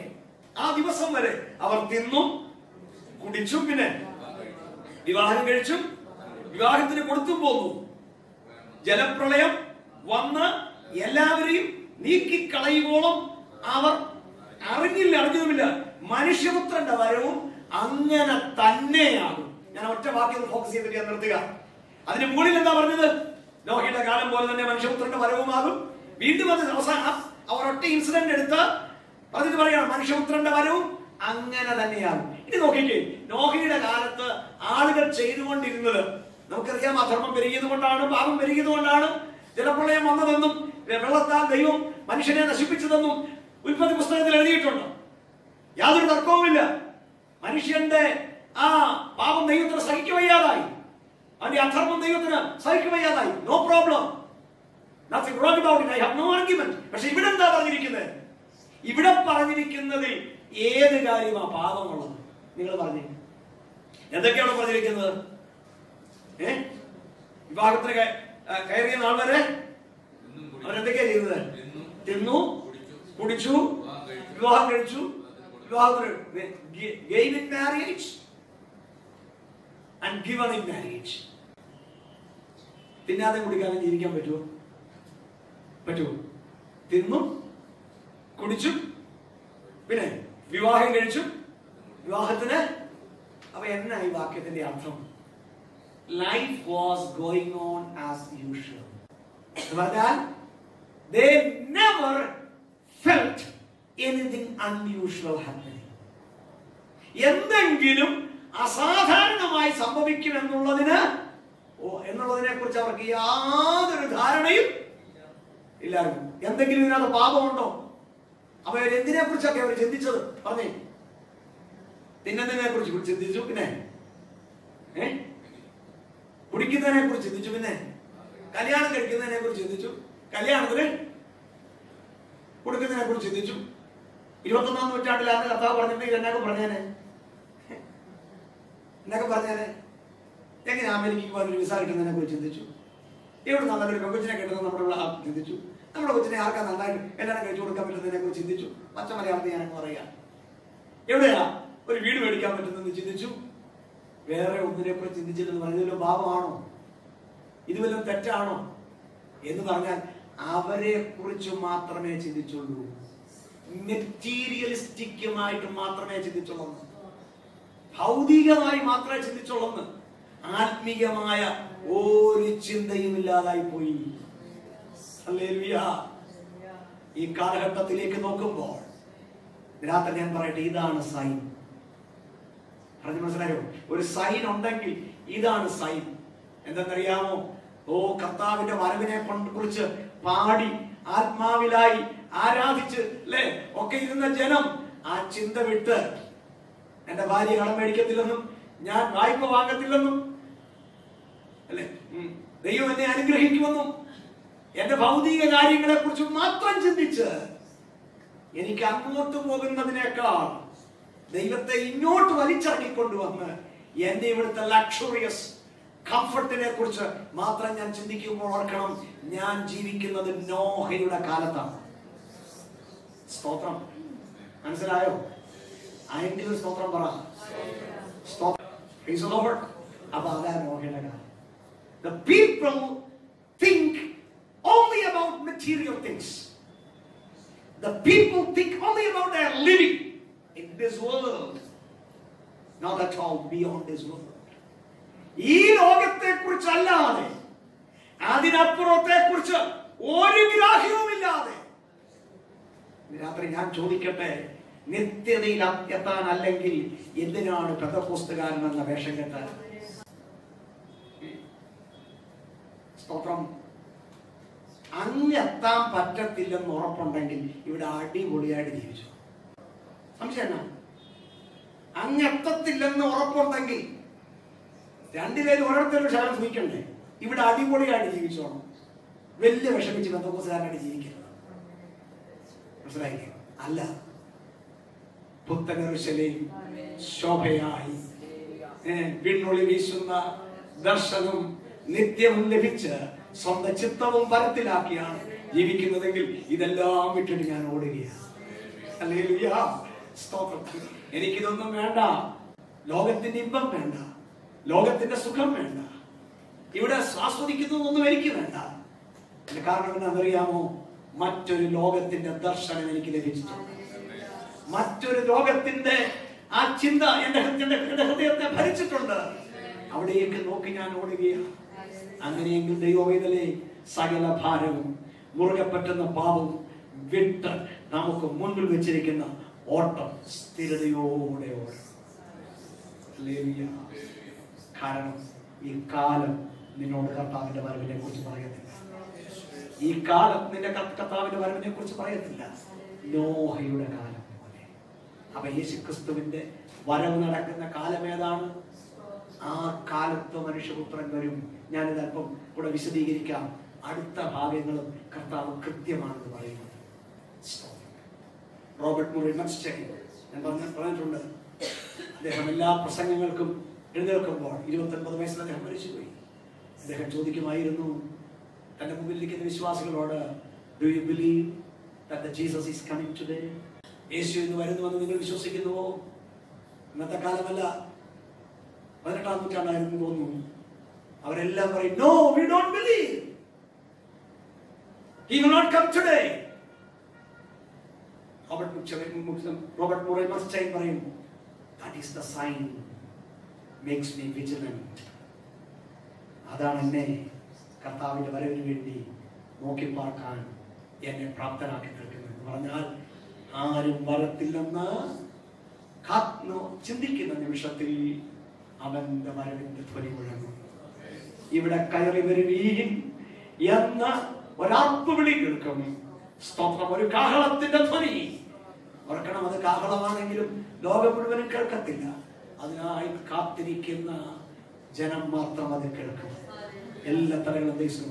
ആ ദിവസം വരെ അവർ തിന്നും കുടിച്ചും പിന്നെ വിവാഹം കഴിച്ചും വിവാഹത്തിന് കൊടുത്തും പോന്നു. ജലപ്രളയം വന്ന് എല്ലാവരെയും നീക്കിക്കളയുവോളം അവർ അറിഞ്ഞില്ല അറിഞ്ഞതുമില്ല. മനുഷ്യപുത്രന്റെ വരവും അങ്ങനെ തന്നെയാകും. ഞാൻ ഒറ്റ വാക്യം ഫോക്കസ് ചെയ്തിട്ട് ഞാൻ നിർത്തുക. അതിന് മുകളിൽ എന്താ പറഞ്ഞത്? നോക്കിയുടെ കാലം പോലെ തന്നെ മനുഷ്യപുത്രന്റെ വരവുമാകും. വീണ്ടും അത് അവസാനം അവർ ഒറ്റ ഇൻസിഡന്റ് എടുത്ത് അതിന് പറയണം മനുഷ്യപുത്രന്റെ വരവും അങ്ങനെ തന്നെയാകും. ഇനി നോക്കിക്കേ നോഹിയുടെ കാലത്ത് ആളുകൾ ചെയ്തുകൊണ്ടിരുന്നത് നമുക്കറിയാം അധർമ്മം പെരുകിയത് കൊണ്ടാണ് പാപം പെരുകിയത് കൊണ്ടാണ് ജലപ്രളയം വന്നതെന്നും വെള്ളത്താൽ ദൈവം മനുഷ്യനെ നശിപ്പിച്ചതെന്നും ഉൽപ്പത്തി പുസ്തകത്തിൽ എഴുതിയിട്ടുണ്ട്. യാതൊരു തർക്കവുമില്ല. മനുഷ്യന്റെ ആ പാപം ദൈവത്തിന് സഹിക്കുവയ്യാതായി. അവന്റെ അധർമ്മം ദൈവത്തിന് സഹിക്കുവയ്യാതായി no problem nothing wrong I have no argument പക്ഷെ ഇവിടെ എന്താ പറഞ്ഞിരിക്കുന്നത്? ഇവിടെ പറഞ്ഞിരിക്കുന്നതിൽ ഏത് കാര്യമാ പാപമുള്ളത് നിങ്ങൾ പറഞ്ഞു. എന്തൊക്കെയാണ് പറഞ്ഞിരിക്കുന്നത്? ഏ? വിവാഹത്തിന് കയറിയ നാൾ വരെ അവരെന്തൊക്കെയാ ചെയ്തത്? തിന്നു കുടിച്ചു. വിവാഹം കഴിച്ചു. വിവാഹം കഴിച്ചു വിവാഹത്തിന് game in and given in marriage തിന്നാതെ കുടിക്കാതെ ജീവിക്കാൻ പറ്റുമോ പറ്റുമോ തിന്നും കുടിച്ചും പിന്നെ വിവാഹം കഴിച്ചും വിവാഹത്തിന് അപ്പൊ എന്നാ ഈ വാക്യത്തിന്റെ അർത്ഥം? Life was going on as usual they never felt anything unusual happening. എന്തെങ്കിലും അസാധാരണമായി സംഭവിക്കും എന്നുള്ളതിന് എന്നുള്ളതിനെ കുറിച്ച് അവർക്ക് യാതൊരു ധാരണയും ഇല്ലായിരുന്നു. എന്തെങ്കിലും ഇതിനകത്ത് പാപമുണ്ടോ? അവർ എന്തിനെ കുറിച്ചൊക്കെ അവർ ചിന്തിച്ചത്? പറഞ്ഞേ. തിന്നുന്നതിനെ കുറിച്ച് ചിന്തിച്ചു? പിന്നെ? കുടിക്കുന്നതിനെ കുറിച്ച് ചിന്തിച്ചു? പിന്നെ? കല്യാണം കഴിക്കുന്നതിനെ കുറിച്ച് ചിന്തിച്ചു? കല്യാണത്തിന് കൊടുക്കുന്നതിനെ കുറിച്ച് ചിന്തിച്ചു? ഇരുപത്തൊന്നാം നൂറ്റാണ്ടിലാണ് കർത്താവ് പറഞ്ഞിട്ടുണ്ടെങ്കിൽ എന്നൊക്കെ പറഞ്ഞേനെ? എന്നൊക്കെ പറഞ്ഞാൽ എങ്ങനെ അമേരിക്കയ്ക്ക് പോകാൻ ഒരു വിസ കിട്ടുന്നതിനെ കുറിച്ച് ചിന്തിച്ചു. എവിടെ നല്ലൊരു കൊച്ചിനെ കിട്ടുന്നത് നമ്മുടെ ചിന്തിച്ചു. നമ്മുടെ കൊച്ചിനെ ആർക്കാ നന്നായിട്ട് എല്ലാവരും കഴിച്ചു കൊടുക്കാൻ പറ്റുന്നതിനെ കുറിച്ച് ചിന്തിച്ചു. പച്ച മലയാളത്തിൽ ഞാനങ്ങ് പറയാ. എവിടെയാ ഒരു വീട് മേടിക്കാൻ പറ്റുന്നെന്ന് ചിന്തിച്ചു? വേറെ ഒന്നിനെ കുറിച്ച് ചിന്തിച്ചില്ലെന്ന് പറഞ്ഞതിലോ ഭാവമാണോ ഇത് വല്ലതും തെറ്റാണോ? എന്ന് പറഞ്ഞാൽ അവരെ കുറിച്ച് മാത്രമേ ചിന്തിച്ചുള്ളൂ. മെറ്റീരിയലിസ്റ്റിക്കുമായിട്ട് മാത്രമേ ചിന്തിച്ചുള്ളൂ. ഭൗതികമായി മാത്രമേ ചിന്തിച്ചുള്ളൂ ആത്മീയമായ ഒരു ചിന്തയും ഇല്ലാതായി പോയി. ഈ കാലഘട്ടത്തിലേക്ക് നോക്കുമ്പോൾ രാത്രി ഞാൻ പറയട്ടെ ഇതാണ് സൈൻ. പറഞ്ഞു മനസ്സിലായോ? ഒരു സൈൻ ഉണ്ടെങ്കിൽ ഇതാണ് സൈൻ. എന്തെന്നറിയാമോ? ഓ കർത്താവിന്റെ വരവിനെ കുറിച്ച് പാടി ആത്മാവിലായി ആരാധിച്ച് അല്ലേ? ഒക്കെ ഇരുന്ന ജനം ആ ചിന്ത വിട്ട് എന്റെ ഭാര്യ കടം മേടിക്കത്തില്ലെന്നും ഞാൻ വായ്പ വാങ്ങത്തില്ലെന്നും അല്ലെ. ദൈവം എന്നെ അനുഗ്രഹിക്കുമെന്നും എന്റെ ഭൗതിക കാര്യങ്ങളെ കുറിച്ച് മാത്രം ചിന്തിച്ച് എനിക്ക് അങ്ങോട്ട് പോകുന്നതിനേക്കാൾ ദൈവത്തെ ഇങ്ങോട്ട് വലിച്ചിറക്കിക്കൊണ്ടുവന്ന് എന്റെ ഇവിടുത്തെ ലക്ഷറിയസ് കംഫർട്ടിനെ കുറിച്ച് മാത്രം ഞാൻ ചിന്തിക്കുമ്പോൾ ഓർക്കണം ഞാൻ ജീവിക്കുന്നത് നോഹയുടെ കാലത്താണ്. സ്തോത്രം. മനസ്സിലായോ? ആയെങ്കിലും സ്തോത്രം പറ സ്തോത്രം Praise the Lord. അപ്പൊ അതാ നോഹയുടെ കാലം The people think only about material things. The people think only about their living in this world, not at all beyond this world. ഈ ലോകത്തെ കുറിച്ചല്ലാതെ അതിനപ്പുറത്തെ കുറിച്ച് ഒരു ഗ്രാഹ്യവുമില്ലാതെ ഇന്ന് രാത്രി ഞാൻ ചോദിക്കട്ടെ നിത്യതയിൽ എത്താൻ അല്ലെങ്കിൽ എന്തിനാണ് പെതപുസ്തകാരൻ എന്ന വേഷം കെട്ടാൻ? സ്തോത്രം. അങ്ങെത്താൻ പറ്റത്തില്ലെന്ന് ഉറപ്പുണ്ടെങ്കിൽ ഇവിടെ അടിപൊളിയായിട്ട് ജീവിച്ചു. സംശയം? അങ്ങെത്തത്തില്ലെന്ന് ഉറപ്പുണ്ടെങ്കിൽ രണ്ടിലേലും ഓരോരുത്തരും ശകലം സൂചിക്കണ്ടേ ഇവിടെ അടിപൊളിയായിട്ട് ജീവിച്ചോണം. വലിയ വിഷമിച്ച് ബന്ധക്കോസുകാരനായിട്ട് ജീവിക്കരുത്. മനസ്സിലായില്ലേ? അല്ല. പുത്തനറുശലേം ശോഭയായി. വിണ്ണൊളി വീശുന്ന ദർശനം നിത്യവും ലഭിച്ച് സ്വന്തം ചിത്തവും പരത്തിലാക്കിയാണ് ജീവിക്കുന്നതെങ്കിൽ ഇതെല്ലാം വിട്ടിട്ട് ഞാൻ ഓടുകയാണ്. എനിക്കിതൊന്നും വേണ്ട. ലോകത്തിന്റെ ഇമ്പം വേണ്ട. ലോകത്തിന്റെ സുഖം വേണ്ട. ഇവിടെ ആസ്വദിക്കുന്നതൊന്നും എനിക്ക് വേണ്ട. കാരണം എന്താണെന്നറിയാമോ? മറ്റൊരു ലോകത്തിന്റെ ദർശനം എനിക്ക് ലഭിച്ചിട്ടുണ്ട്. മറ്റൊരു ലോകത്തിന്റെ ആ ചിന്ത എന്റെ എന്റെ ഹൃദയത്തെ ഭരിച്ചിട്ടുണ്ട്. അവിടേക്ക് നോക്കി ഞാൻ ഓടുകയാണ്. അങ്ങനെയെങ്കിൽ ദൈവവേദനെ സകല ഭാരവും മുറുകെ പറ്റുന്ന പാപവും വിട്ട് നമുക്ക് മുന്നിൽ വെച്ചിരിക്കുന്ന ഓട്ടം സ്ഥിരതയോടെ ഓടും. കാരണം ഈ കാലം നിന്നോട് കർത്താവിന്റെ വരവിനെ കുറിച്ച് പറയത്തില്ല. ഈ കാലം നിന്റെ കർത്ത- കർത്താവിന്റെ വരവിനെ കുറിച്ച് പറയത്തില്ല. നോഹയുടെ കാലം. അപ്പൊ യേശു ക്രിസ്തുവിന്റെ വരവ് നടക്കുന്ന കാലം ഏതാണ്? ആ കാലത്ത് മനുഷ്യപുത്രൻ വരും. ഞാനിത് അല്പം കൂടെ വിശദീകരിക്കാം. അടുത്ത ഭാഗങ്ങളും കർത്താവ് കൃത്യമാണെന്ന് പറയുന്നത്. റോബർട്ട് മുറി മനസ്സിലായി ഞാൻ പറഞ്ഞ- പറഞ്ഞിട്ടുണ്ട്. അദ്ദേഹം എല്ലാ പ്രസംഗങ്ങൾക്കും എഴുന്നേൽക്കുമ്പോൾ ഇരുപത്തൊൻപത് വയസ്സിൽ അദ്ദേഹം മരിച്ചുപോയി. അദ്ദേഹം ചോദിക്കുമായിരുന്നു തന്റെ മുമ്പിലിരിക്കുന്ന വിശ്വാസികളോട് do you believe that Jesus is coming today യേശു ഇന്ന് വരുന്നുവെന്ന് നിങ്ങൾ വിശ്വസിക്കുന്നുവോ? ഇന്നത്തെ കാലമല്ല. പതിനെട്ടാം നൂറ്റാണ്ടായിരുന്നു തോന്നുന്നു. അവരെല്ലാം പറയും no we don't believe not come today Robert Murray Mustaine പറയും that is the sign makes me vigilant അതാണ് എന്നെ കർത്താവിന്റെ വരവിന് വേണ്ടി നോക്കി പാർക്കാൻ എന്നെ പ്രാപ്തനാക്കി തീർക്കുന്നത് എന്ന് പറഞ്ഞാൽ ആരും വരത്തില്ലെന്ന് ചിന്തിക്കുന്ന നിമിഷത്തിൽ അവന്റെ വരവിന്റെ ധ്വനി മുഴങ്ങും. ഇവിടെ കയറി വരുവീൻ എന്ന ഒരാത്മവിളി വിളി കേൾക്കും. സ്തോത്രം ഒരു കാഹളത്തിന്റെ ധ്വനി. ഓർക്കണം അത് കാഹളമാണെങ്കിലും ലോകം മുഴുവനും കേൾക്കത്തില്ല. അതിനായി കാത്തിരിക്കുന്ന ജനം മാത്രം അത് കേൾക്കും. എല്ലാ തലങ്ങളും ദേശം